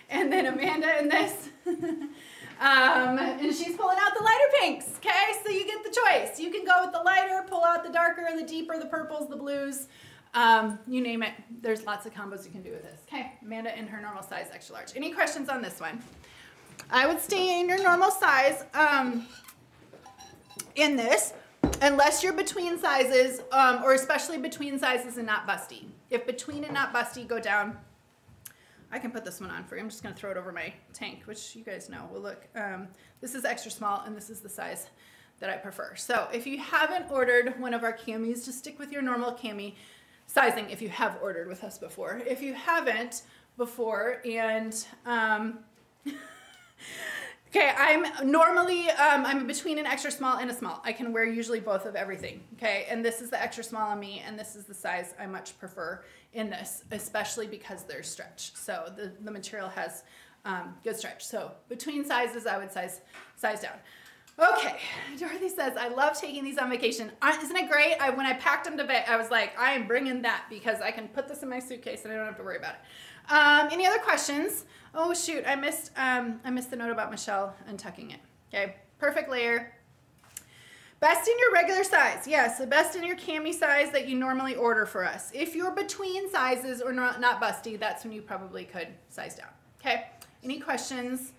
And then Amanda in this. [laughs] um, and she's pulling out the lighter pinks, okay? So you get the choice. You can go with the lighter, pull out the darker, the deeper, the purples, the blues. Um, you name it. There's lots of combos you can do with this. Okay, Amanda in her normal size, extra large. Any questions on this one? I would stay in your normal size um, in this, unless you're between sizes, um, or especially between sizes and not busty. If between and not busty, go down. I can put this one on for you. I'm just gonna throw it over my tank, which you guys know will look. Um, this is extra small, and this is the size that I prefer. So if you haven't ordered one of our camis, just stick with your normal cami sizing if you have ordered with us before. If you haven't before, and um, [laughs] Okay, I'm normally, um, I'm between an extra small and a small. I can wear usually both of everything, okay? And this is the extra small on me, and this is the size I much prefer in this, especially because there's stretch. So the, the material has um, good stretch. So between sizes, I would size, size down. Okay, Dorothy says, I love taking these on vacation. Isn't it great? I, when I packed them to bed, I was like, I am bringing that because I can put this in my suitcase and I don't have to worry about it. Um, any other questions? Oh shoot, I missed, um, I missed the note about Michelle untucking it. Okay, perfect layer. Best in your regular size. Yes, the best in your cami size that you normally order for us. If you're between sizes or not, not busty, that's when you probably could size down. Okay, any questions?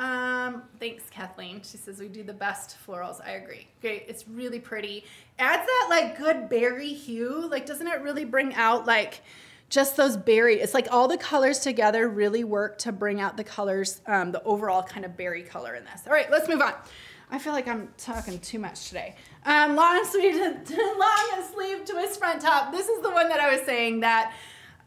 Um, thanks, Kathleen. She says we do the best florals. I agree. Okay, it's really pretty. Adds that like good berry hue. Like, doesn't it really bring out like just those berry, it's like all the colors together really work to bring out the colors, um, the overall kind of berry color in this. All right, let's move on. I feel like I'm talking too much today. Um, long sleeve, [laughs] long sleeve twist front top. This is the one that I was saying that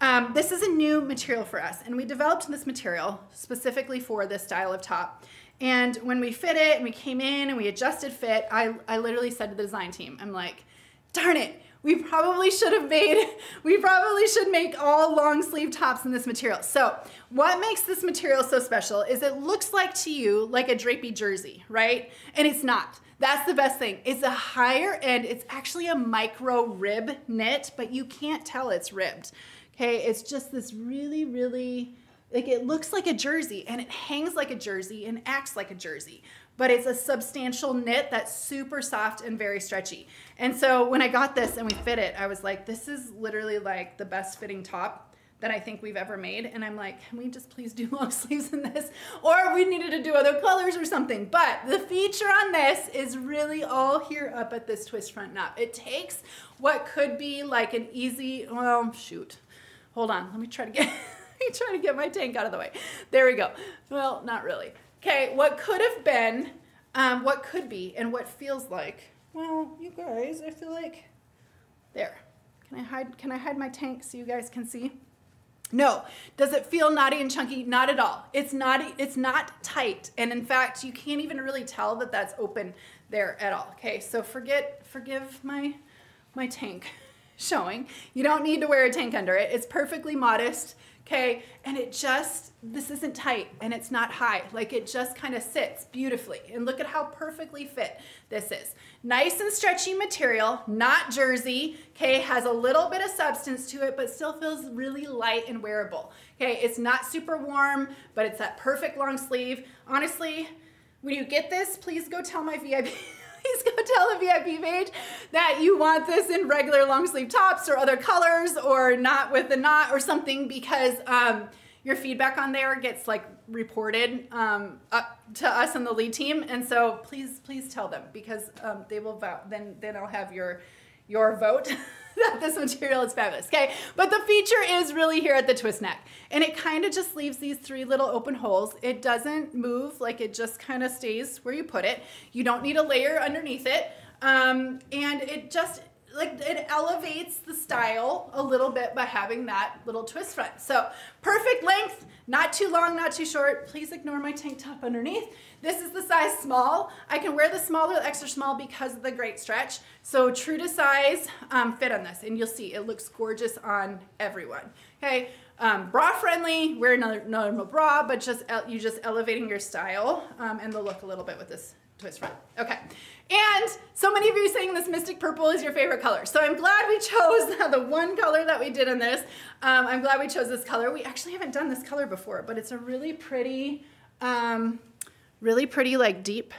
um, this is a new material for us, and we developed this material specifically for this style of top. And when we fit it and we came in and we adjusted fit, I, I literally said to the design team, I'm like, darn it, we probably should have made, [laughs] we probably should make all long sleeve tops in this material. So what makes this material so special is it looks like to you like a drapey jersey, right? And it's not. That's the best thing. It's a higher end, it's actually a micro rib knit, but you can't tell it's ribbed. Okay, it's just this really, really, like it looks like a jersey and it hangs like a jersey and acts like a jersey but it's a substantial knit that's super soft and very stretchy. And so when I got this and we fit it, I was like, this is literally like the best fitting top that I think we've ever made. And I'm like, can we just please do [laughs] long sleeves in this? Or we needed to do other colors or something. But the feature on this is really all here up at this twist front knot. It takes what could be like an easy, well, shoot. Hold on, let me try to get, [laughs] try to get my tank out of the way. There we go. Well, not really. Okay, what could have been, um, what could be, and what feels like. Well, you guys, I feel like, there. Can I hide, can I hide my tank so you guys can see? No. Does it feel knotty and chunky? Not at all. It's not, it's not tight. And in fact, you can't even really tell that that's open there at all. Okay, so forget, forgive my, my tank [laughs] showing. You don't need to wear a tank under it. It's perfectly modest okay? And it just, this isn't tight and it's not high. Like it just kind of sits beautifully. And look at how perfectly fit this is. Nice and stretchy material, not jersey, okay? Has a little bit of substance to it, but still feels really light and wearable. Okay, it's not super warm, but it's that perfect long sleeve. Honestly, when you get this, please go tell my VIP please go tell the VIP page that you want this in regular long sleeve tops or other colors or not with the knot or something because um, your feedback on there gets like reported um, up to us and the lead team. And so please, please tell them because um, they will vote. Then, then I'll have your, your vote. [laughs] that this material is fabulous, okay? But the feature is really here at the twist neck. And it kind of just leaves these three little open holes. It doesn't move, like it just kind of stays where you put it. You don't need a layer underneath it. Um, and it just, like it elevates the style a little bit by having that little twist front. So perfect length, not too long, not too short. Please ignore my tank top underneath. This is the size small. I can wear the small or the extra small because of the great stretch. So true to size um, fit on this and you'll see it looks gorgeous on everyone. Okay, um, bra friendly, wear another normal bra, but just you just elevating your style um, and the look a little bit with this twist front. Okay, and so many of you saying this Mystic Purple is your favorite color. So I'm glad we chose [laughs] the one color that we did in this. Um, I'm glad we chose this color. We actually haven't done this color before, but it's a really pretty, um, really pretty like deep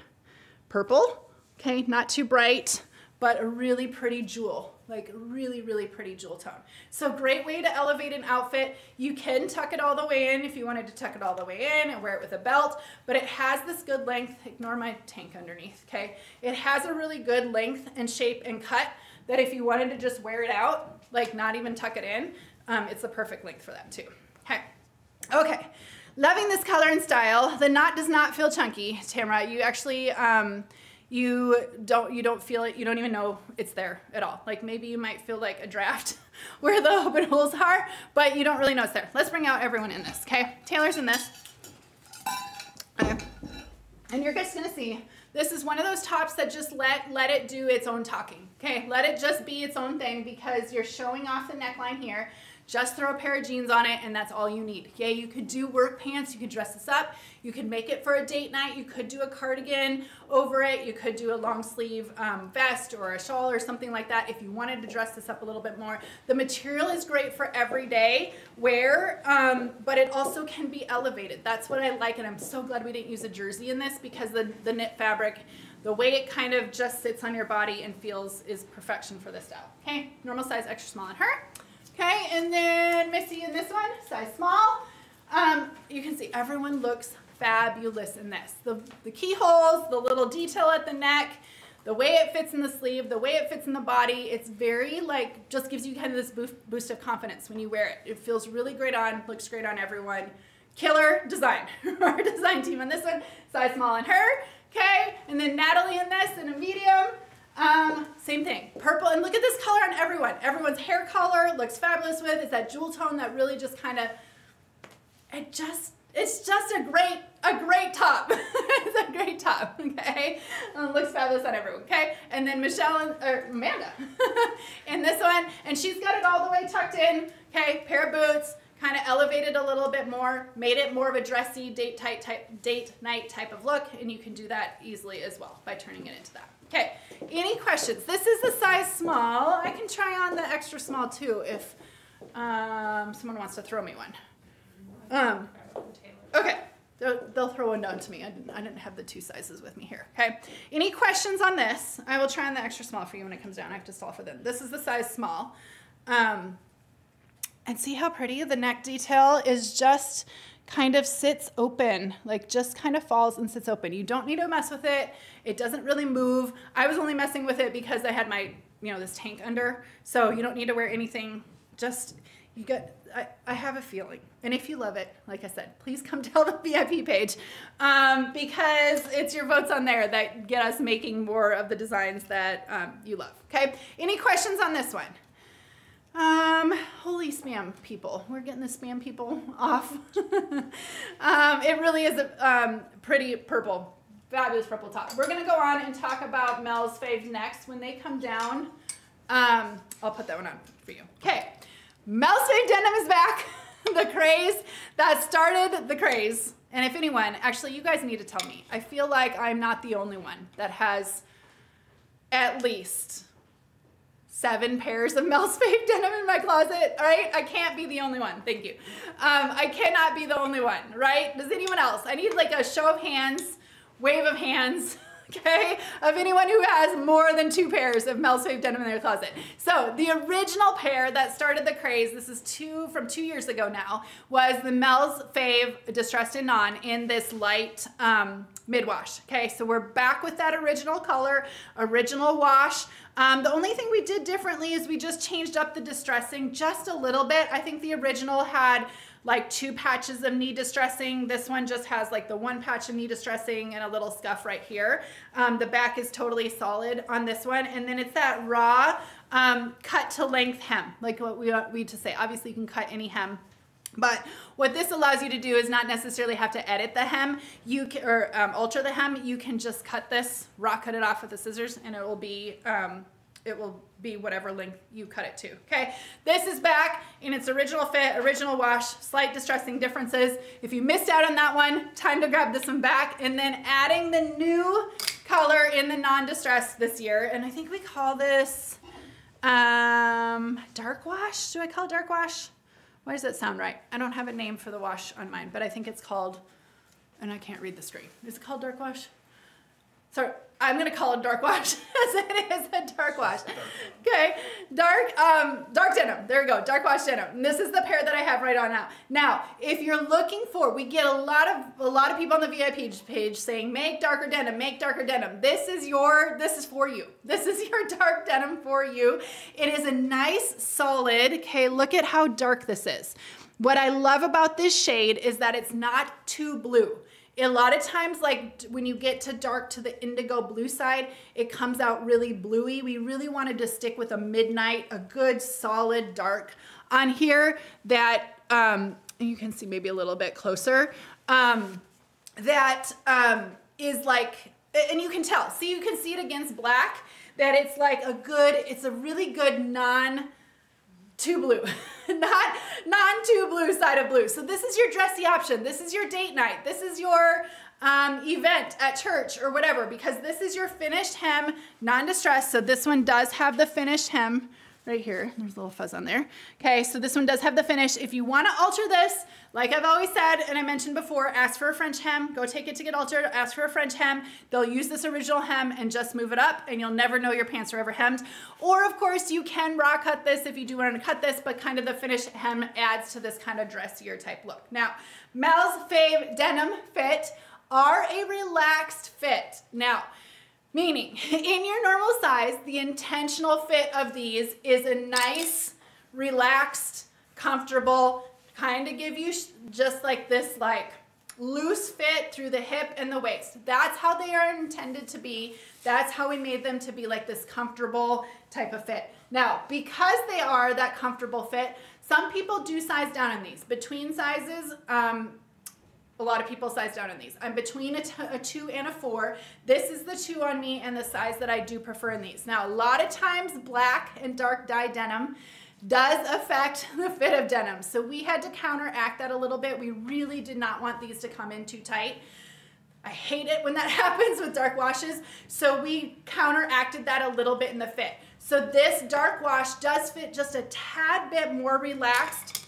purple. Okay, not too bright, but a really pretty jewel. Like really, really pretty jewel tone. So great way to elevate an outfit. You can tuck it all the way in if you wanted to tuck it all the way in and wear it with a belt, but it has this good length. Ignore my tank underneath, okay? It has a really good length and shape and cut that if you wanted to just wear it out, like not even tuck it in, um, it's the perfect length for that too. Okay, okay. Loving this color and style. The knot does not feel chunky, Tamara. You actually, um, you don't you don't feel it you don't even know it's there at all. Like maybe you might feel like a draft [laughs] where the open holes are but you don't really know it's there. Let's bring out everyone in this okay? Taylor's in this. Okay. And you're just gonna see this is one of those tops that just let let it do its own talking okay? Let it just be its own thing because you're showing off the neckline here just throw a pair of jeans on it and that's all you need. Okay, you could do work pants, you could dress this up, you could make it for a date night, you could do a cardigan over it, you could do a long sleeve um, vest or a shawl or something like that if you wanted to dress this up a little bit more. The material is great for everyday wear, um, but it also can be elevated. That's what I like and I'm so glad we didn't use a jersey in this because the, the knit fabric the way it kind of just sits on your body and feels is perfection for this style. Okay, normal size, extra small on her. Okay, and then Missy in this one, size small. Um, you can see everyone looks fabulous in this. The, the keyholes, the little detail at the neck, the way it fits in the sleeve, the way it fits in the body, it's very like, just gives you kind of this boost, of confidence when you wear it. It feels really great on, looks great on everyone. Killer design, [laughs] our design team on this one, size small on her, okay? And then Natalie in this in a medium, um, same thing, purple, and look at this color on everyone. Everyone's hair color looks fabulous with, it's that jewel tone that really just kind of, it just, it's just a great, a great top. [laughs] it's a great top, okay? Um, looks fabulous on everyone, okay? And then Michelle, and, or Amanda [laughs] in this one, and she's got it all the way tucked in, okay? Pair of boots, kind of elevated a little bit more, made it more of a dressy date type, type date night type of look, and you can do that easily as well by turning it into that. Okay, any questions? This is the size small. I can try on the extra small too if um, someone wants to throw me one. Um, okay, they'll, they'll throw one down to me. I didn't, I didn't have the two sizes with me here. Okay, any questions on this? I will try on the extra small for you when it comes down. I have to stall for them. This is the size small. Um, and see how pretty the neck detail is just kind of sits open, like just kind of falls and sits open. You don't need to mess with it. It doesn't really move. I was only messing with it because I had my, you know, this tank under. So you don't need to wear anything. Just, you get, I, I have a feeling. And if you love it, like I said, please come [laughs] tell the VIP page um, because it's your votes on there that get us making more of the designs that um, you love. Okay. Any questions on this one? Um, holy spam people. We're getting the spam people [laughs] off. um, it really is a um, pretty purple, fabulous purple top. We're going to go on and talk about Mel's fave next when they come down. Um, I'll put that one on for you. Okay. Mel's fave denim is back. [laughs] the craze that started the craze. And if anyone, actually, you guys need to tell me. I feel like I'm not the only one that has at least seven pairs of Mel's [laughs] Fave denim in my closet, right? I can't be the only one, thank you. Um, I cannot be the only one, right? Does anyone else? I need like a show of hands, wave of hands, [laughs] okay, of anyone who has more than two pairs of Mel's Fave denim in their closet. So the original pair that started the craze, this is two from two years ago now, was the Mel's Fave Distressed and Non in this light um, mid-wash. Okay, so we're back with that original color, original wash. Um, the only thing we did differently is we just changed up the distressing just a little bit. I think the original had like two patches of knee distressing. This one just has like the one patch of knee distressing and a little scuff right here. Um, the back is totally solid on this one. And then it's that raw um, cut to length hem, like what we we to say. Obviously you can cut any hem but what this allows you to do is not necessarily have to edit the hem you can, or um, alter the hem. You can just cut this, rock cut it off with the scissors, and it will be um, it will be whatever length you cut it to. Okay, this is back in its original fit, original wash, slight distressing differences. If you missed out on that one, time to grab this one back. And then adding the new color in the non-distress this year. And I think we call this um, dark wash. Do I call it dark wash? Why does that sound right? I don't have a name for the wash on mine, but I think it's called, and I can't read the screen. Is it called dark wash? Sorry, I'm gonna call it dark wash [laughs] as it is a dark wash. Okay, dark, um, dark denim. There we go, dark wash denim. And this is the pair that I have right on now. Now, if you're looking for, we get a lot of a lot of people on the VIP page saying make darker denim, make darker denim. This is your, this is for you. [laughs] This is your dark denim for you. It is a nice solid. Okay, look at how dark this is. What I love about this shade is that it's not too blue. A lot of times, like when you get to dark to the indigo blue side, it comes out really bluey. We really wanted to stick with a midnight, a good solid dark on here that um, you can see maybe a little bit closer. Um, that um, is like, and you can tell, see, you can see it against black, that it's like a good, it's a really good non, too blue, [laughs] [laughs] not non too blue side of blue. So this is your dressy option. This is your date night. This is your um, event at church or whatever, because this is your finished hem, non-distressed. So this one does have the finished hem right here. There's a little fuzz on there. Okay, so this one does have the finish. If you wanna alter this, like I've always said, and I mentioned before, ask for a French hem, go take it to get altered, ask for a French hem. They'll use this original hem and just move it up and you'll never know your pants are ever hemmed. Or of course you can raw cut this if you do want to cut this, but kind of the finished hem adds to this kind of dressier type look. Now, Mel's Fave denim fit are a relaxed fit. Now, Meaning, [laughs] in your normal size, the intentional fit of these is a nice, relaxed, comfortable, kind of give you just like this like loose fit through the hip and the waist. That's how they are intended to be. That's how we made them to be like this comfortable type of fit. Now, because they are that comfortable fit, some people do size down in these. Between sizes, um, a lot of people size down in these. I'm between a, a two and a four. This is the two on me and the size that I do prefer in these. Now, a lot of times black and dark dye denim does affect [laughs] the fit of denim. So we had to counteract that a little bit. We really did not want these to come in too tight. I hate it when that [laughs] happens with dark washes. So we counteracted that a little bit in the fit. So this dark wash does fit just a tad bit more relaxed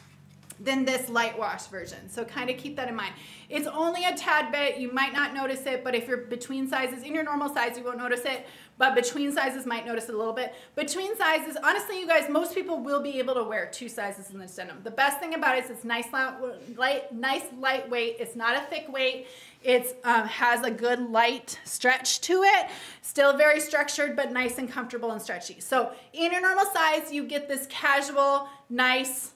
than this light wash version. So kind of keep that in mind. It's only a tad bit, you might not notice it, but if you're between sizes, in your normal size, you won't notice it, but between sizes might notice it a little bit. Between sizes, honestly, you guys, most people will be able to wear two sizes in this denim. The best thing about it is it's nice, light, nice lightweight. It's not a thick weight. It um, has a good light stretch to it. Still very structured, but nice and comfortable and stretchy. So in your normal size, you get this casual, nice,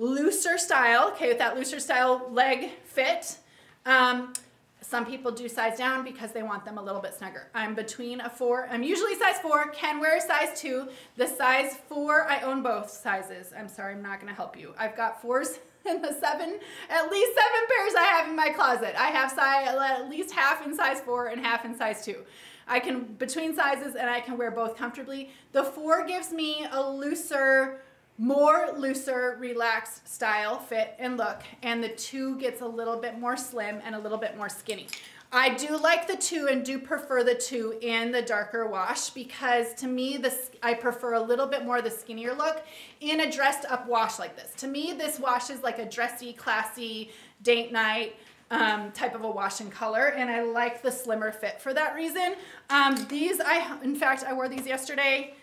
looser style, okay, with that looser style leg fit. Um, some people do size down because they want them a little bit snugger. I'm between a four, I'm usually size four, can wear a size two. The size four, I own both sizes. I'm sorry, I'm not gonna help you. I've got fours [laughs] and the seven, at least seven pairs I have in my closet. I have size, at least half in size four and half in size two. I can, between sizes and I can wear both comfortably. The four gives me a looser, more looser, relaxed style, fit, and look. And the two gets a little bit more slim and a little bit more skinny. I do like the two and do prefer the two in the darker wash because to me, this I prefer a little bit more of the skinnier look in a dressed up wash like this. To me, this wash is like a dressy, classy, date night, um, type of a wash in color and I like the slimmer fit for that reason. Um, these, I in fact, I wore these yesterday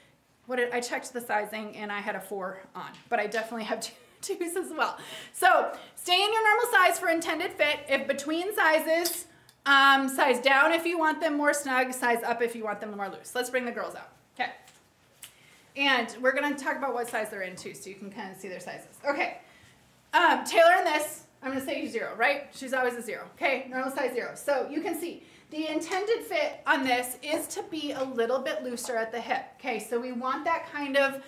what I checked the sizing and I had a four on, but I definitely have [laughs] two, twos as well. So stay in your normal size for intended fit. If between sizes, um, size down if you want them more snug, size up if you want them more loose. Let's bring the girls out. Okay. And we're gonna talk about what size they're in too, so you can kind of see their sizes. Okay. Um, Taylor in this, I'm gonna say zero, right? She's always a zero. Okay, normal size zero. So you can see the intended fit on this is to be a little bit looser at the hip. Okay, so we want that kind of,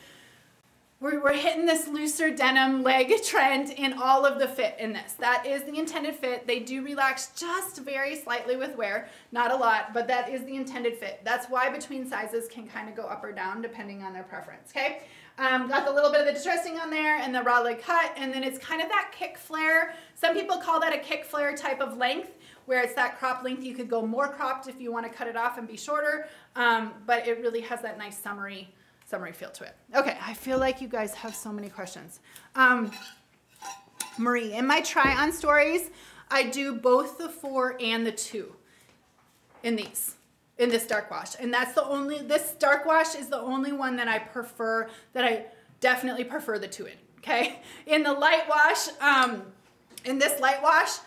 we're, we're hitting this looser denim leg [laughs] trend in all of the fit in this. That is the intended fit. They do relax just very slightly with wear, not a lot, but that is the intended fit. That's why between sizes can kind of go up or down depending on their preference, okay? Um, got the little bit of the distressing on there and the raw leg cut, and then it's kind of that kick flare. Some people call that a kick flare type of length where it's that crop length. You could go more cropped if you want to cut it off and be shorter, um, but it really has that nice summery, summery feel to it. Okay, I feel like you guys have so many questions. Um, Marie, in my try on stories, I do both the four and the two in these. In this dark wash. And that's the only, this dark wash is the only one that I prefer, that I definitely prefer the two in, okay? [laughs] In the light wash, um, in this light wash,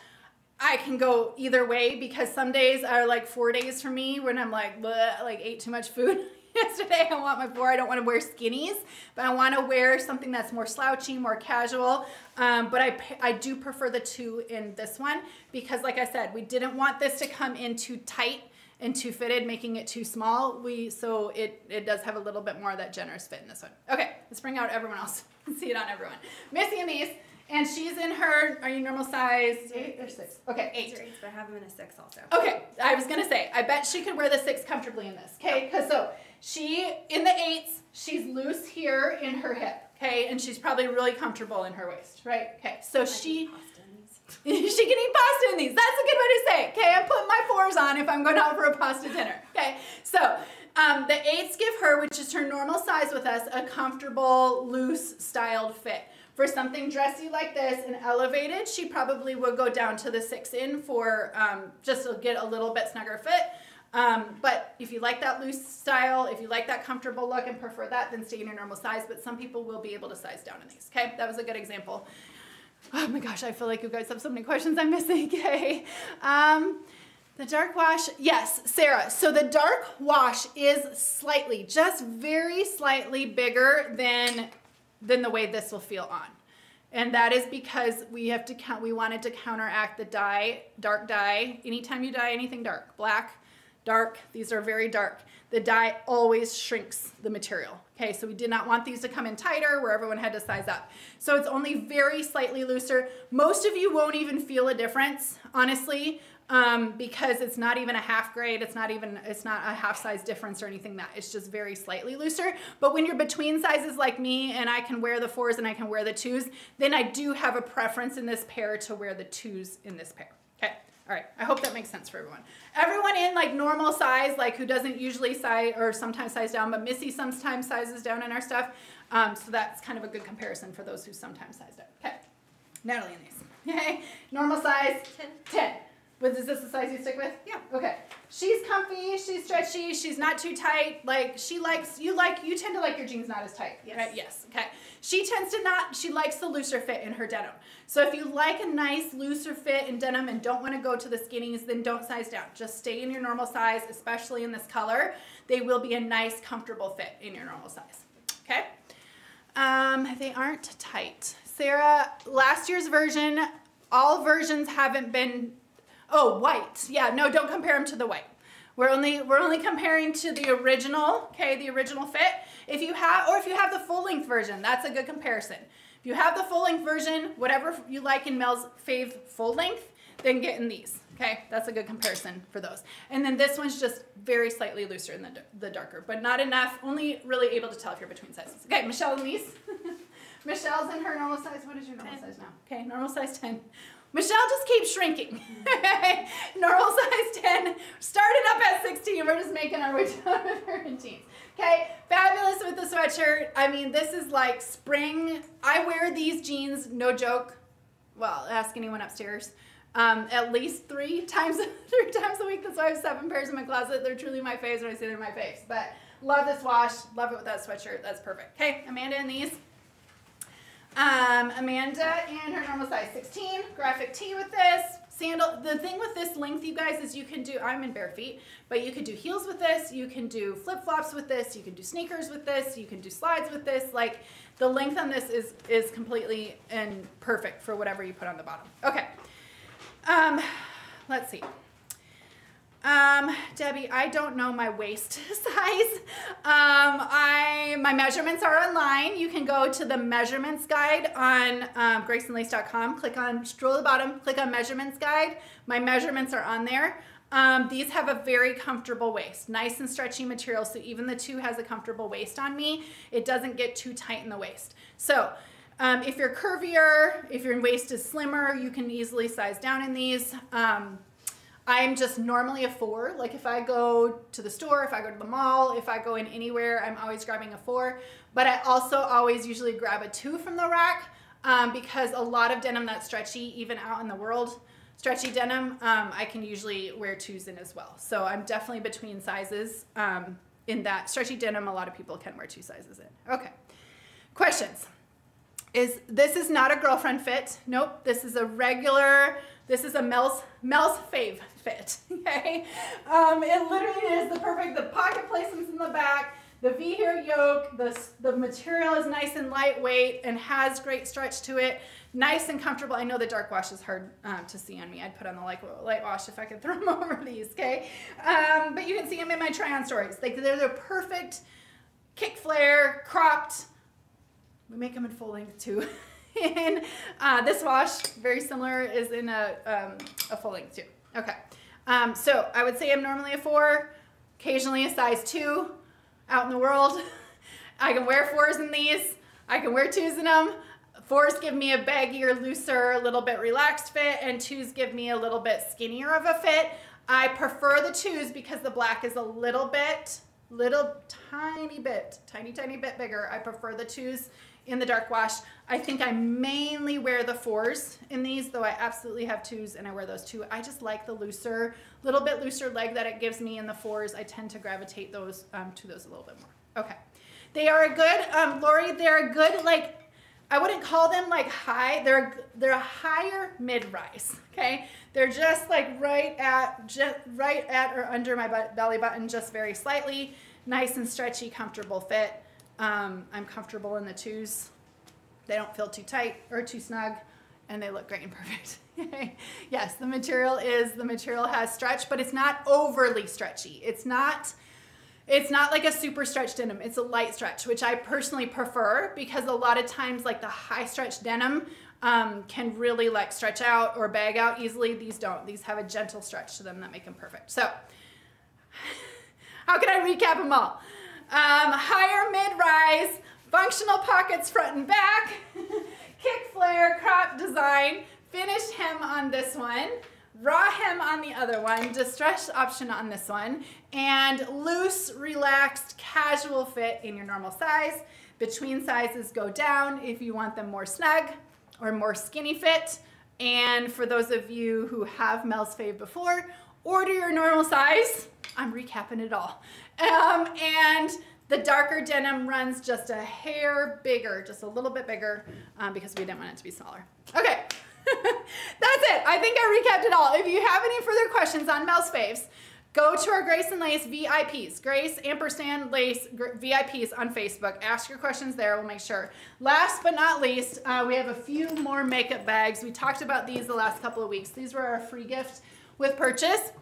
I can go either way because some days are like four days for me when I'm like, bleh, like ate too much food. [laughs] Yesterday I want my four, I don't want to wear skinnies, but I want to wear something that's more slouchy, more casual. Um, but I, I do prefer the two in this one because like I said, we didn't want this to come in too tight and too fitted, making it too small. We So it, it does have a little bit more of that generous fit in this one. Okay, let's bring out everyone else. [laughs] See it on everyone. Missy and these. And she's in her, are you normal size? Eight or six? Okay, eight. Eight, but I have them in a six also. Okay, I was gonna say, I bet she could wear the six comfortably in this, okay? Because so she, in the eights, she's loose here in her hip, okay? And she's probably really comfortable in her waist, right? Okay, so she, [laughs] she can eat pasta in these. That's a good way to say it, okay? I'm putting my fours on if I'm going out for a pasta dinner, okay? So um, the eights give her, which is her normal size with us, a comfortable, loose styled fit. For something dressy like this and elevated, she probably would go down to the six in for um, just to get a little bit snugger fit. Um, but if you like that loose style, if you like that comfortable look and prefer that, then stay in your normal size. But some people will be able to size down in these. Okay, that was a good example. Oh my gosh, I feel like you guys have so many questions I'm missing. [laughs] Okay. Um, the dark wash, yes, Sarah. So the dark wash is slightly, just very slightly bigger than, than the way this will feel on. And that is because we have to count, we wanted to counteract the dye, dark dye. Anytime you dye anything dark, black, dark, these are very dark. The dye always shrinks the material. Okay, so we did not want these to come in tighter where everyone had to size up. So it's only very slightly looser. Most of you won't even feel a difference, honestly, um, because it's not even a half grade. It's not even, it's not a half size difference or anything that. It's just very slightly looser. But when you're between sizes like me and I can wear the fours and I can wear the twos, then I do have a preference in this pair to wear the twos in this pair. All right, I hope that makes sense for everyone. Everyone in like normal size, like who doesn't usually size or sometimes size down, but Missy sometimes sizes down in our stuff. Um, so that's kind of a good comparison for those who sometimes size down. Okay, Natalie in these. Okay, normal size, 10. 10. Was, is this the size you stick with? Yeah. Okay. She's comfy, she's stretchy, she's not too tight. Like she likes, you like, you tend to like your jeans not as tight. Yes. Right? Yes. Okay. She tends to not, she likes the looser fit in her denim. So if you like a nice looser fit in denim and don't want to go to the skinnies, then don't size down. Just stay in your normal size, especially in this color. They will be a nice, comfortable fit in your normal size. Okay. Um, they aren't tight. Sarah, last year's version, all versions haven't been Oh, white. Yeah, no, don't compare them to the white. We're only we're only comparing to the original, okay, the original fit. If you have or if you have the full length version, that's a good comparison. If you have the full length version, whatever you like in Mel's fave full length, then get in these. Okay, that's a good comparison for those. And then this one's just very slightly looser than the, the darker, but not enough. Only really able to tell if you're between sizes. Okay, Michelle and these. [laughs] Michelle's in her normal size. What is your normal 10. size now? Okay, normal size 10. Michelle just keeps shrinking. [laughs] Normal size 10, started up at 16, we're just making our way down with her jeans. Okay, fabulous with the sweatshirt. I mean, this is like spring. I wear these jeans, no joke. Well, ask anyone upstairs. Um, at least three [laughs] times, three times a week. That's why I have seven pairs in my closet. They're truly my face when I say they're my face. But love this wash. Love it with that sweatshirt. That's perfect. Okay, Amanda in these. Um, Amanda in her normal size 16, graphic tee with this. Sandal, the thing with this length, you guys, is you can do, I'm in bare feet, but you could do heels with this, you can do flip-flops with this, you can do sneakers with this, you can do slides with this. Like, the length on this is, is completely and perfect for whatever you put on the bottom. Okay. Um, let's see. Um, Debbie, I don't know my waist [laughs] size. Um, I my measurements are online. You can go to the measurements guide on um, graceandlace.com. Click on scroll to the bottom. Click on measurements guide. My measurements are on there. Um, these have a very comfortable waist, nice and stretchy material. So even the two has a comfortable waist on me. It doesn't get too tight in the waist. So um, if you're curvier, if your waist is slimmer, you can easily size down in these. Um, I'm just normally a four. Like if I go to the store, if I go to the mall, if I go in anywhere, I'm always grabbing a four. But I also always usually grab a two from the rack um, because a lot of denim that's stretchy, even out in the world, stretchy denim, um, I can usually wear twos in as well. So I'm definitely between sizes um, in that stretchy denim. A lot of people can wear two sizes in. Okay. Questions? Is this is not a girlfriend fit? Nope. This is a regular. This is a Mel's Mel's fave fit. [laughs] Okay. Um, it literally is the perfect. The pocket placements in the back. The V hair yoke. The the material is nice and lightweight and has great stretch to it nice and comfortable. I know the dark wash is hard um, to see on me. I'd put on the light, light wash if I could [laughs] throw them over these, okay? Um, but you can see them in my try-on stories. Like they're the perfect kick flare, cropped. We make them in full length too. [laughs] and uh, this wash, very similar, is in a, um, a full length too. Okay, um, so I would say I'm normally a four, occasionally a size two out in the world. [laughs] I can wear fours in these. I can wear twos in them. Fours give me a baggier, looser, a little bit relaxed fit, and twos give me a little bit skinnier of a fit. I prefer the twos because the black is a little bit, little tiny bit, tiny, tiny bit bigger. I prefer the twos in the dark wash. I think I mainly wear the fours in these, though I absolutely have twos and I wear those too. I just like the looser, little bit looser leg that it gives me in the fours. I tend to gravitate those um, to those a little bit more. Okay. They are a good, um, Lori, they're a good like I wouldn't call them like high. They're they're a higher mid-rise. Okay, they're just like right at just right at or under my belly button, just very slightly. Nice and stretchy, comfortable fit. Um, I'm comfortable in the twos. They don't feel too tight or too snug, and they look great and perfect. [laughs] yes, the material is the material has stretch, but it's not overly stretchy. It's not it's not like a super stretch denim. It's a light stretch, which I personally prefer because a lot of times like the high stretch denim um, can really like stretch out or bag out easily. These don't. These have a gentle stretch to them that make them perfect. So [laughs] how can I recap them all? Um, higher mid-rise, functional pockets front and back, [laughs] kick flare, crop design, finished hem on this one, raw hem on the other one, distressed option on this one, and loose, relaxed, casual fit in your normal size. Between sizes go down if you want them more snug or more skinny fit. And for those of you who have Mel's Fave before, order your normal size. I'm recapping it all. Um, and the darker denim runs just a hair bigger, just a little bit bigger um, because we didn't want it to be smaller. Okay. [laughs] That's it. I think I recapped it all. If you have any further questions on Mel's Faves, go to our Grace and Lace VIPs, Grace ampersand Lace VIPs on Facebook. Ask your questions there. We'll make sure. Last but not least, uh, we have a few more makeup bags. We talked about these the last couple of weeks. These were our free gift with purchase.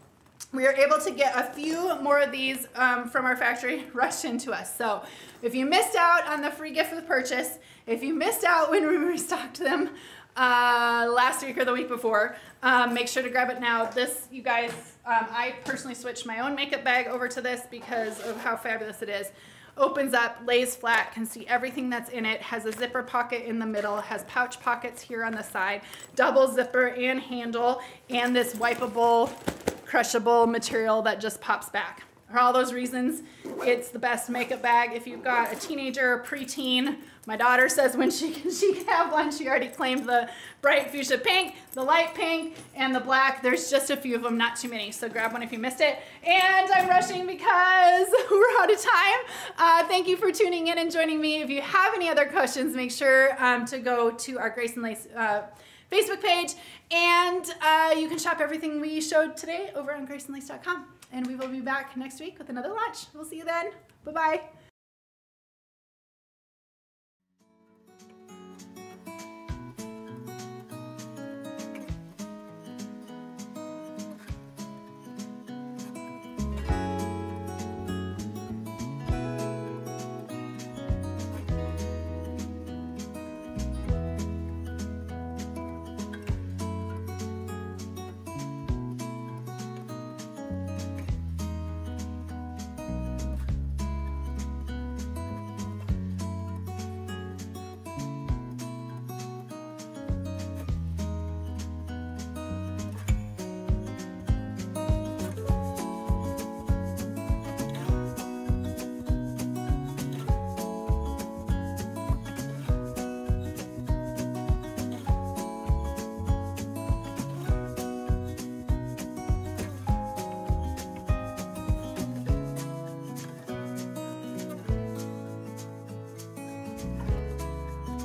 We were able to get a few more of these um, from our factory [laughs] rushed into us. So if you missed out on the free gift with purchase, if you missed out when we [laughs] restocked them, uh, last week or the week before. Um, make sure to grab it now. This, you guys, um, I personally switched my own makeup bag over to this because of how fabulous it is. Opens up, lays flat, can see everything that's in it, has a zipper pocket in the middle, has pouch pockets here on the side, double zipper and handle, and this wipeable, crushable material that just pops back. For all those reasons, it's the best makeup bag if you've got a teenager, preteen. My daughter says when she can, [laughs] she can have one, she already claimed the bright fuchsia pink, the light pink, and the black. There's just a few of them, not too many, so grab one if you missed it. And I'm rushing because [laughs] we're out of time. Uh, thank you for tuning in and joining me. If you have any other questions, make sure um, to go to our Grace and Lace uh, Facebook page, and uh, you can shop everything we showed today over on graceandlace.com. And we will be back next week with another launch. We'll see you then. Bye-bye.